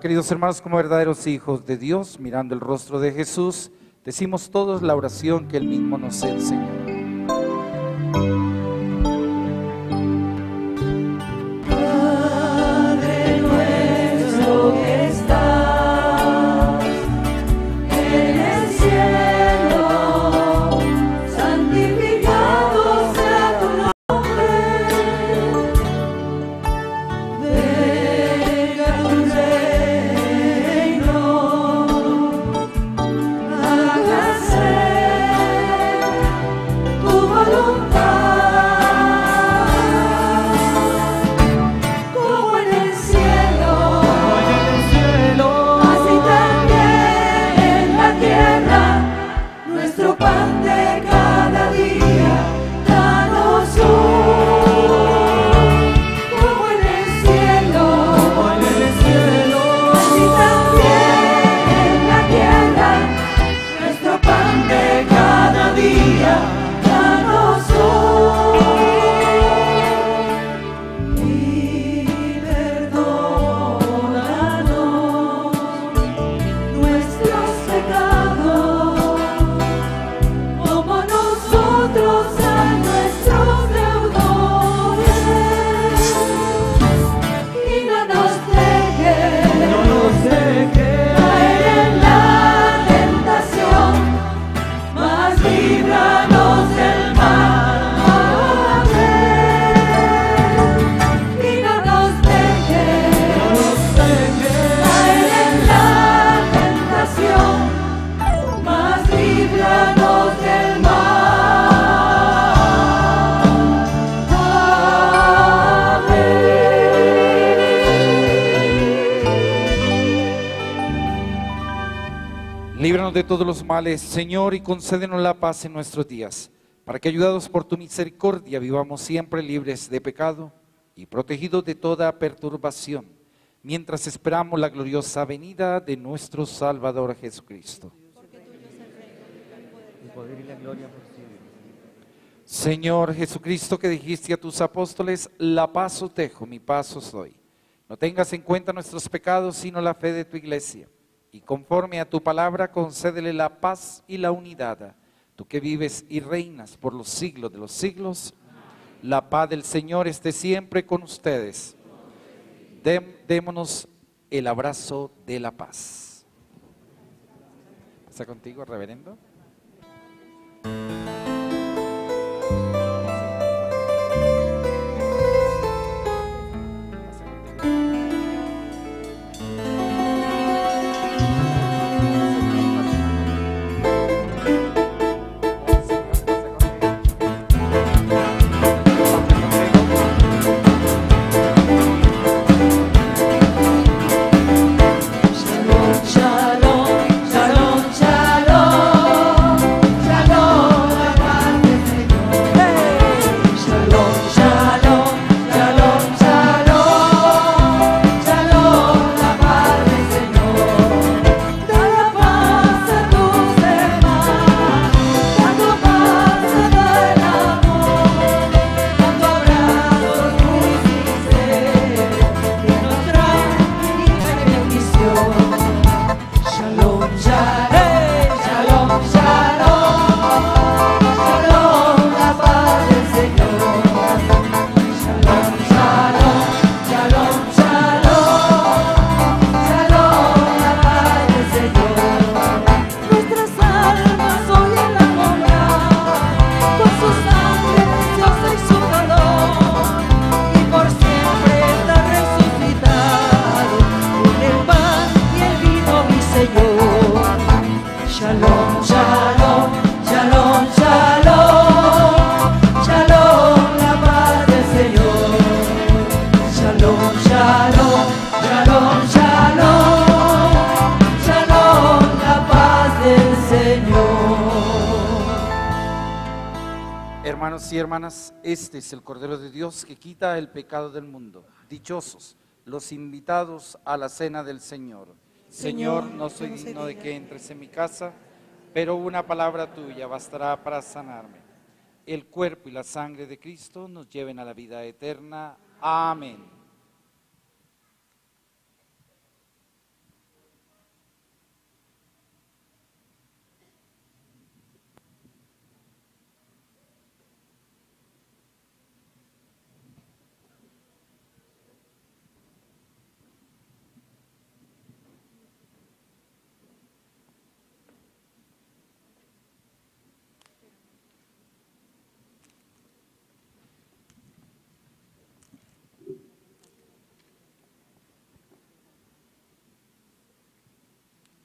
Queridos hermanos, como verdaderos hijos de Dios, mirando el rostro de Jesús, decimos todos la oración que Él mismo nos enseñó. Todos los males, Señor, y concédenos la paz en nuestros días, para que, ayudados por tu misericordia, vivamos siempre libres de pecado y protegidos de toda perturbación, mientras esperamos la gloriosa venida de nuestro Salvador Jesucristo. Señor Jesucristo, que dijiste a tus apóstoles, la paz os dejo, mi paz os doy. No tengas en cuenta nuestros pecados, sino la fe de tu iglesia. Y conforme a tu palabra, concédele la paz y la unidad tú que vives y reinas por los siglos de los siglos, la paz del Señor esté siempre con ustedes. Dém- démonos el abrazo de la paz. ¿Está contigo, reverendo?
Hermanos y
hermanas, este es el Cordero de Dios que quita el pecado del mundo. Dichosos los invitados a la cena del Señor. Señor, no soy digno de que entres en mi casa, pero una palabra tuya bastará para sanarme. El cuerpo y la sangre de Cristo nos lleven a la vida eterna. Amén.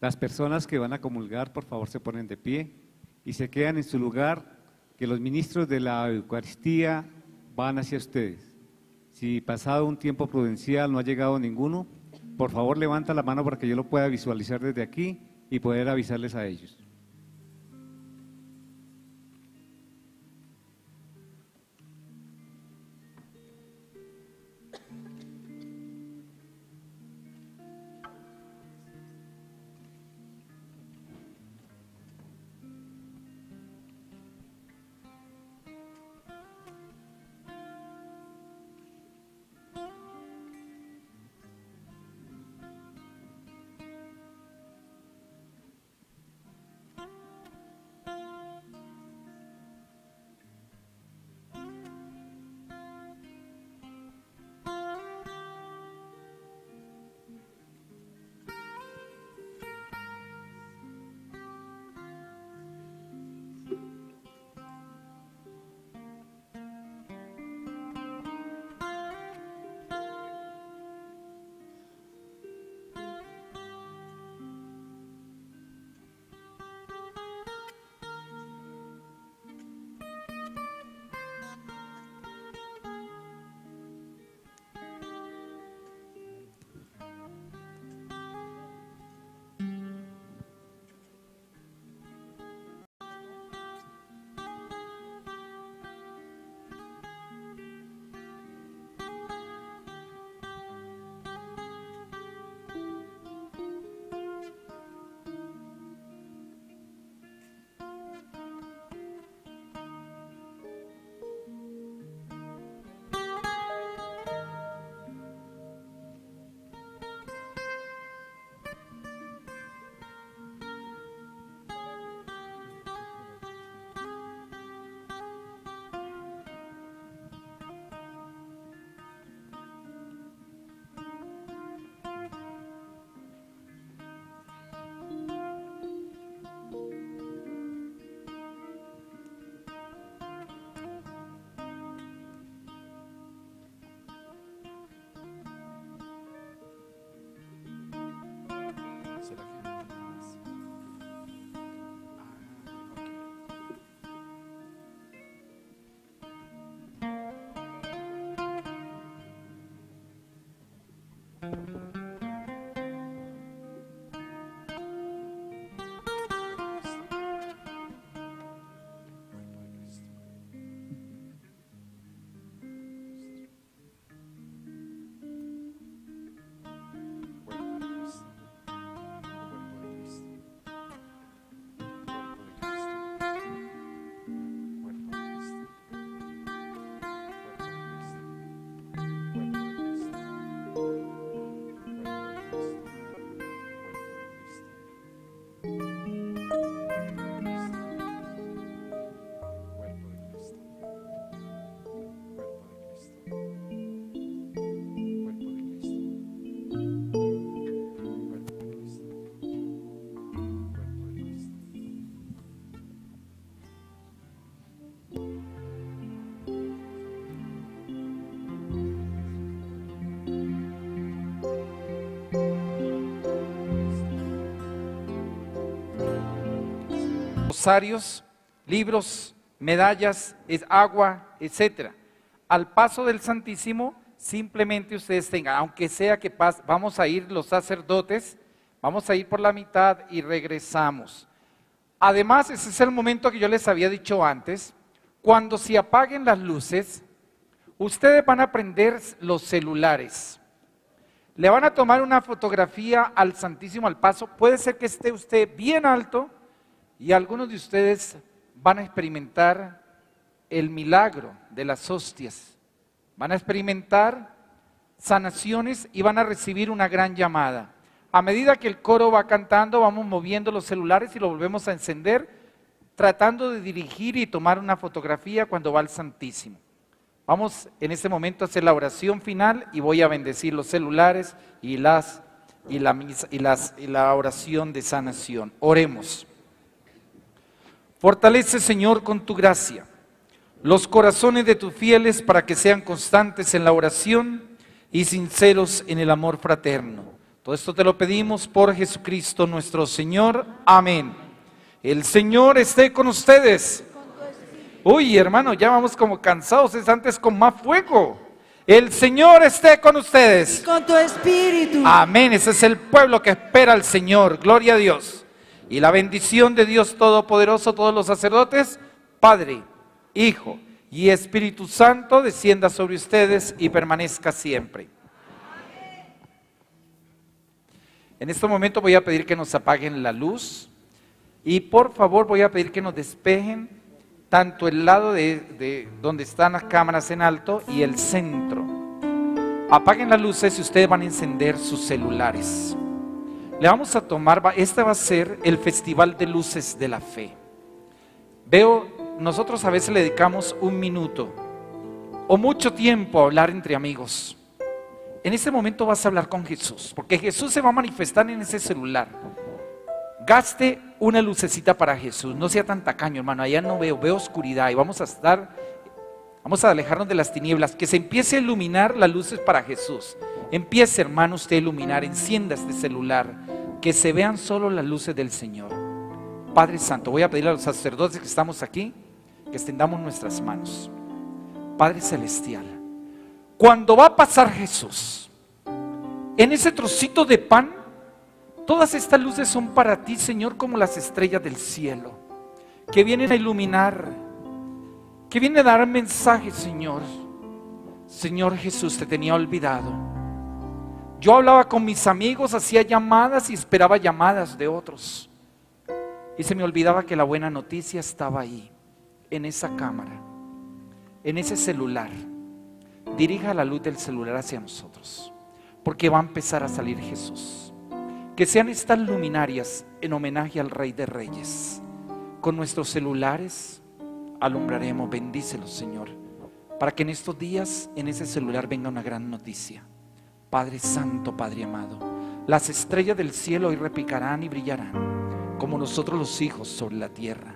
Las personas que van a comulgar, por favor, se ponen de pie y se quedan en su lugar, que los ministros de la Eucaristía van hacia ustedes. Si pasado un tiempo prudencial no ha llegado ninguno, por favor levanta la mano para que yo lo pueda visualizar desde aquí y poder avisarles a ellos.
Rosarios, libros, medallas, agua, etcétera. Al paso del Santísimo, simplemente ustedes tengan, aunque sea que pas- vamos a ir los sacerdotes, vamos a ir por la mitad y regresamos. Además, ese es el momento que yo les había dicho antes, cuando se apaguen las luces, ustedes van a prender los celulares. Le van a tomar una fotografía al Santísimo al paso. Puede ser que esté usted bien alto y algunos de ustedes van a experimentar el milagro de las hostias. Van a experimentar sanaciones y van a recibir una gran llamada. A medida que el coro va cantando, vamos moviendo los celulares y lo volvemos a encender, tratando de dirigir y tomar una fotografía cuando va al Santísimo. Vamos en este momento a hacer la oración final y voy a bendecir los celulares y, las, y, la, y, las, y la oración de sanación. Oremos. Fortalece, Señor, con tu gracia los corazones de tus fieles para que sean constantes en la oración y sinceros en el amor fraterno. Todo esto te lo pedimos por Jesucristo nuestro Señor. Amén. El Señor esté con ustedes. Uy, hermano, ya vamos como cansados, es antes con más fuego. El Señor esté con ustedes.
Con tu espíritu.
Amén. Ese es el pueblo que espera al Señor. Gloria a Dios. Y la bendición de Dios Todopoderoso, todos los sacerdotes, Padre, Hijo y Espíritu Santo, descienda sobre ustedes y permanezca siempre. En este momento voy a pedir que nos apaguen la luz y por favor voy a pedir que nos despejen tanto el lado de, de donde están las cámaras en alto y el centro. Apaguen las luces y ustedes van a encender sus celulares. Le vamos a tomar, este va a ser el Festival de Luces de la Fe. Veo, nosotros a veces le dedicamos un minuto o mucho tiempo a hablar entre amigos. En ese momento vas a hablar con Jesús, porque Jesús se va a manifestar en ese celular. Gaste una lucecita para Jesús, no sea tan tacaño, hermano. Allá no veo, veo oscuridad y vamos a estar, vamos a alejarnos de las tinieblas. Que se empiece a iluminar las luces para Jesús. Empiece, hermano, usted a iluminar, encienda este celular, que se vean solo las luces del Señor. Padre Santo, voy a pedirle a los sacerdotes que estamos aquí que extendamos nuestras manos. Padre Celestial, cuando va a pasar Jesús, en ese trocito de pan, todas estas luces son para ti, Señor, como las estrellas del cielo, que vienen a iluminar, que vienen a dar mensajes, Señor. Señor Jesús, te tenía olvidado. Yo hablaba con mis amigos, hacía llamadas y esperaba llamadas de otros. Y se me olvidaba que la buena noticia estaba ahí, en esa cámara, en ese celular. Dirija la luz del celular hacia nosotros, porque va a empezar a salir Jesús. Que sean estas luminarias en homenaje al Rey de Reyes. Con nuestros celulares alumbraremos, bendícelos, Señor, para que en estos días en ese celular venga una gran noticia. Padre Santo, Padre amado, las estrellas del cielo hoy repicarán y brillarán, como nosotros los hijos sobre la tierra.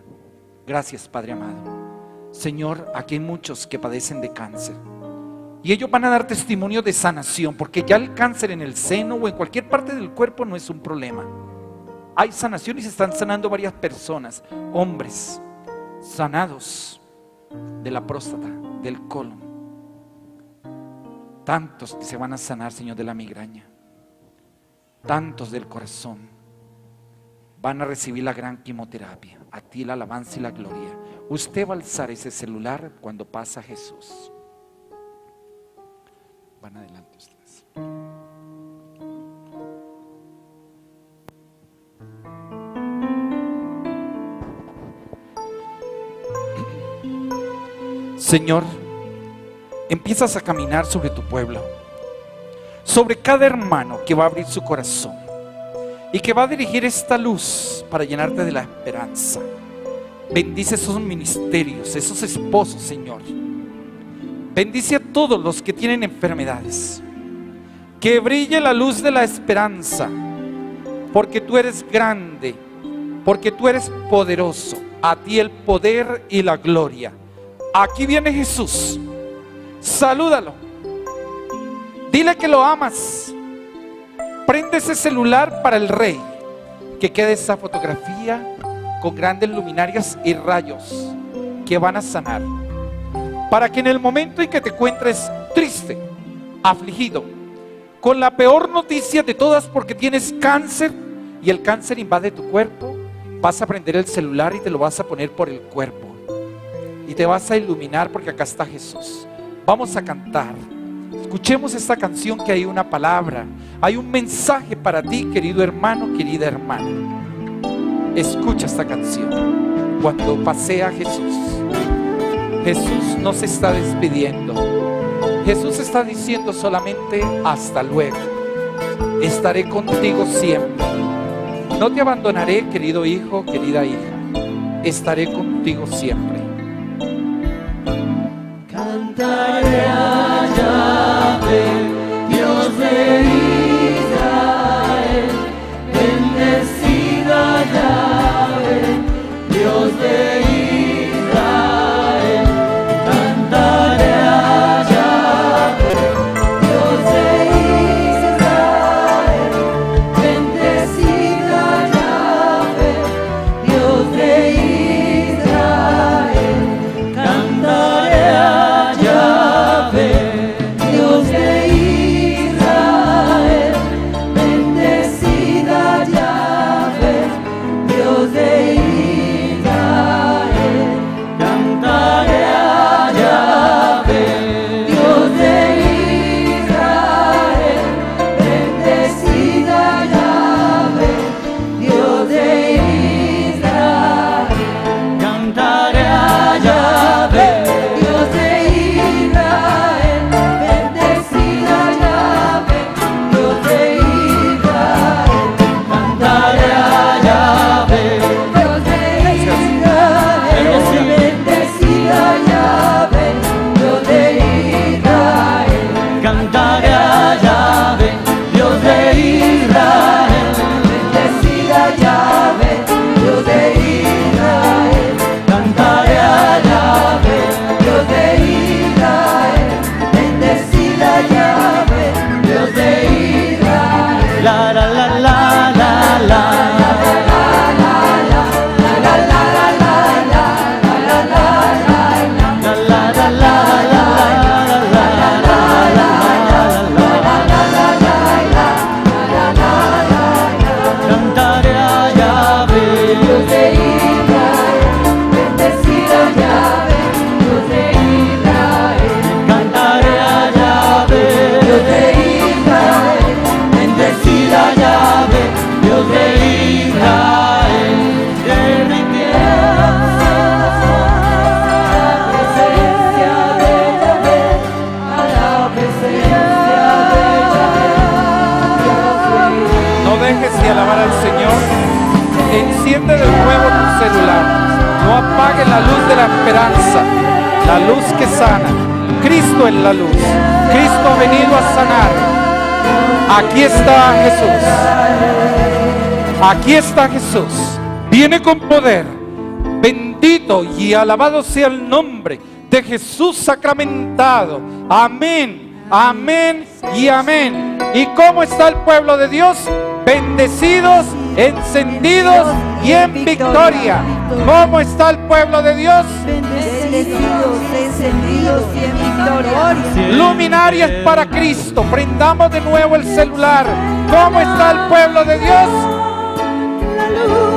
Gracias, Padre amado. Señor, aquí hay muchos que padecen de cáncer. Y ellos van a dar testimonio de sanación, porque ya el cáncer en el seno o en cualquier parte del cuerpo no es un problema. Hay sanación y se están sanando varias personas, hombres sanados de la próstata, del colon. Tantos que se van a sanar, Señor, de la migraña. Tantos del corazón van a recibir la gran quimioterapia. A ti la alabanza y la gloria. Usted va a alzar ese celular cuando pasa Jesús. Van adelante ustedes. Señor, empiezas a caminar sobre tu pueblo, sobre cada hermano que va a abrir su corazón y que va a dirigir esta luz para llenarte de la esperanza. Bendice esos ministerios, esos esposos, Señor. Bendice a todos los que tienen enfermedades. Que brille la luz de la esperanza, porque tú eres grande, porque tú eres poderoso. A ti el poder y la gloria. Aquí viene Jesús. Salúdalo. Dile que lo amas. Prende ese celular para el rey. Que quede esa fotografía con grandes luminarias y rayos que van a sanar. Para que en el momento en que te encuentres triste, afligido, con la peor noticia de todas porque tienes cáncer y el cáncer invade tu cuerpo, vas a prender el celular y te lo vas a poner por el cuerpo. Y te vas a iluminar porque acá está Jesús. Vamos a cantar. Escuchemos esta canción que hay una palabra, hay un mensaje para ti, querido hermano, querida hermana. Escucha esta canción. Cuando pasea Jesús, Jesús no se está despidiendo. Jesús está diciendo solamente hasta luego. Estaré contigo siempre. No te abandonaré, querido hijo, querida hija. Estaré contigo siempre.
Cantaré a Yahvé, Dios de
Jesús. Viene con poder. Bendito y alabado sea el nombre de Jesús sacramentado. Amén, amén y amén. ¿Y cómo está el pueblo de Dios? Bendecidos, encendidos y en victoria. ¿Cómo está el pueblo de Dios?
Bendecidos, encendidos y en victoria.
Luminarias para Cristo. Prendamos de nuevo el celular. ¿Cómo está el pueblo de Dios?
La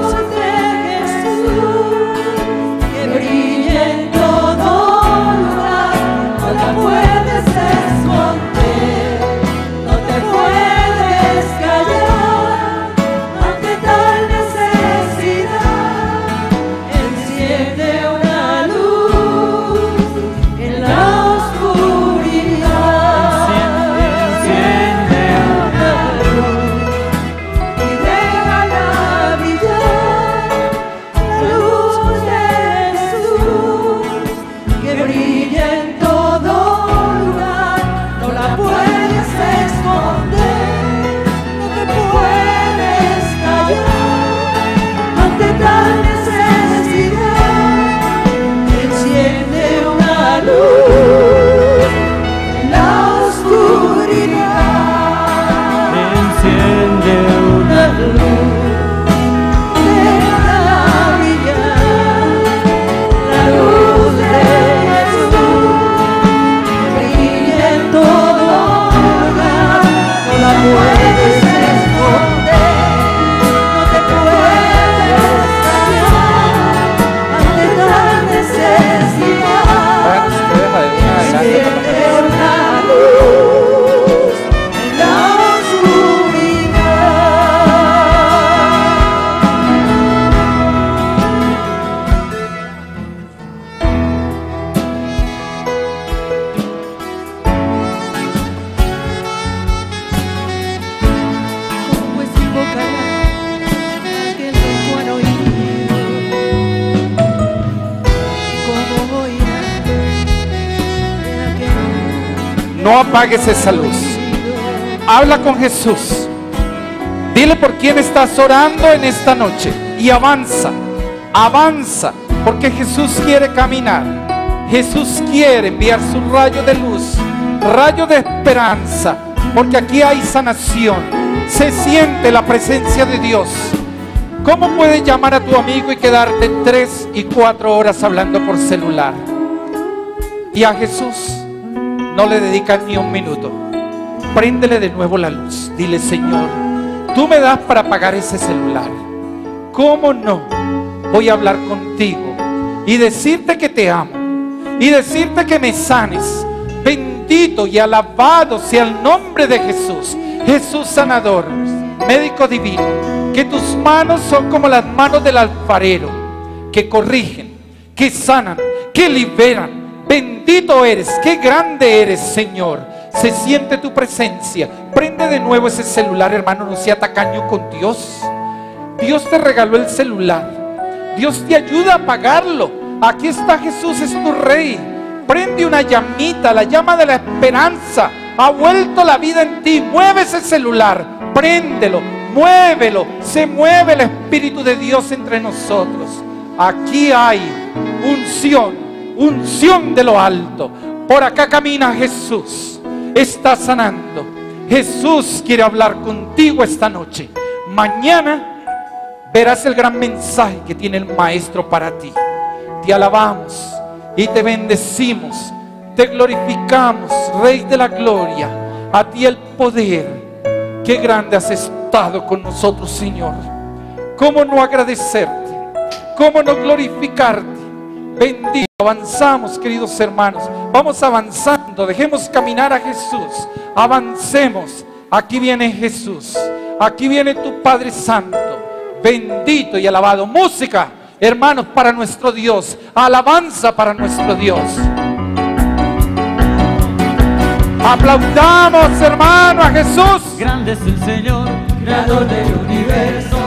apagues esa luz. Habla con Jesús. Dile por quién estás orando en esta noche. Y avanza, avanza, porque Jesús quiere caminar. Jesús quiere enviar su rayo de luz, rayo de esperanza, porque aquí hay sanación. Se siente la presencia de Dios. ¿Cómo puedes llamar a tu amigo y quedarte tres y cuatro horas hablando por celular? Y a Jesús no le dedicas ni un minuto. Préndele de nuevo la luz. Dile, Señor, tú me das para pagar ese celular. ¿Cómo no? Voy a hablar contigo y decirte que te amo y decirte que me sanes. Bendito y alabado sea el nombre de Jesús. Jesús sanador, médico divino, que tus manos son como las manos del alfarero, que corrigen, que sanan, que liberan. Bendito eres, qué grande eres, Señor. Se siente tu presencia. Prende de nuevo ese celular, hermano, no sea tacaño con Dios. Dios te regaló el celular. Dios te ayuda a pagarlo. Aquí está Jesús, es tu rey. Prende una llamita, la llama de la esperanza. Ha vuelto la vida en ti. Mueve ese celular. Préndelo, muévelo. Se mueve el Espíritu de Dios entre nosotros. Aquí hay unción, unción de lo alto. Por acá camina Jesús. Está sanando. Jesús quiere hablar contigo esta noche. Mañana verás el gran mensaje que tiene el Maestro para ti. Te alabamos y te bendecimos. Te glorificamos, Rey de la Gloria. A ti el poder. Qué grande has estado con nosotros, Señor. ¿Cómo no agradecerte? ¿Cómo no glorificarte? Bendito. Avanzamos, queridos hermanos. Vamos avanzando. Dejemos caminar a Jesús. Avancemos. Aquí viene Jesús. Aquí viene tu Padre Santo. Bendito y alabado. Música, hermanos, para nuestro Dios. Alabanza para nuestro Dios. Aplaudamos, hermano, a Jesús.
Grande es el Señor, creador del universo.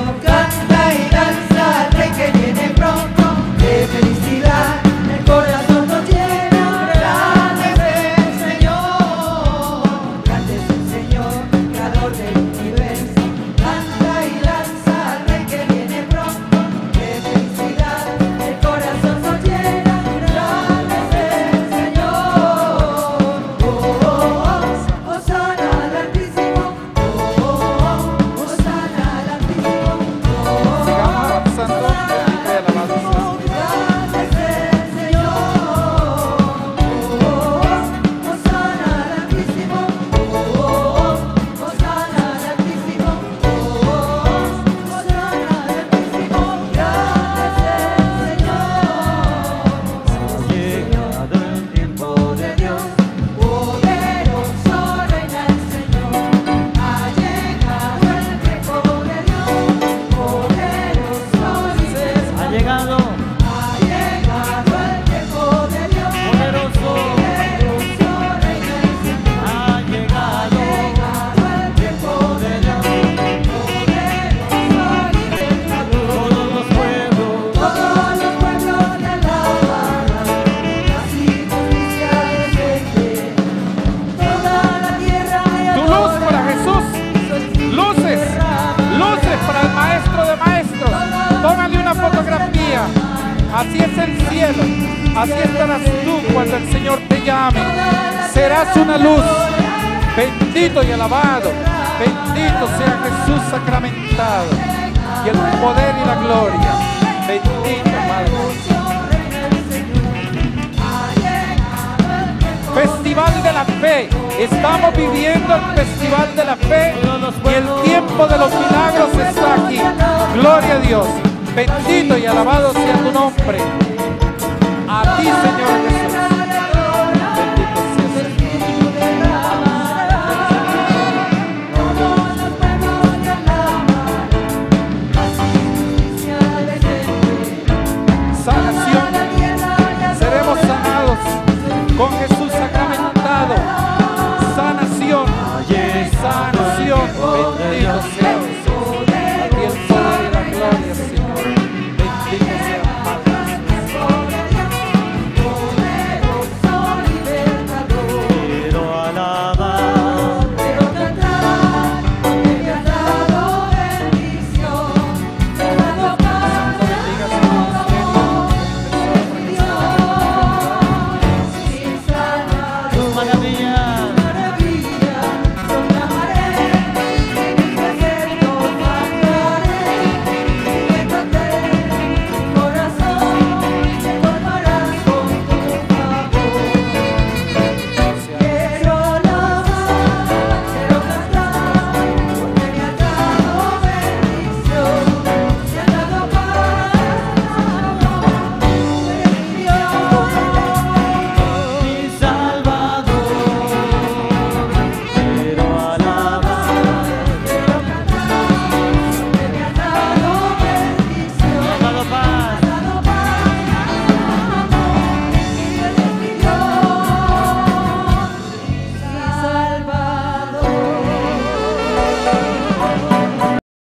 La
Fe y el tiempo de los milagros está aquí. Gloria a Dios. Bendito y alabado sea tu nombre.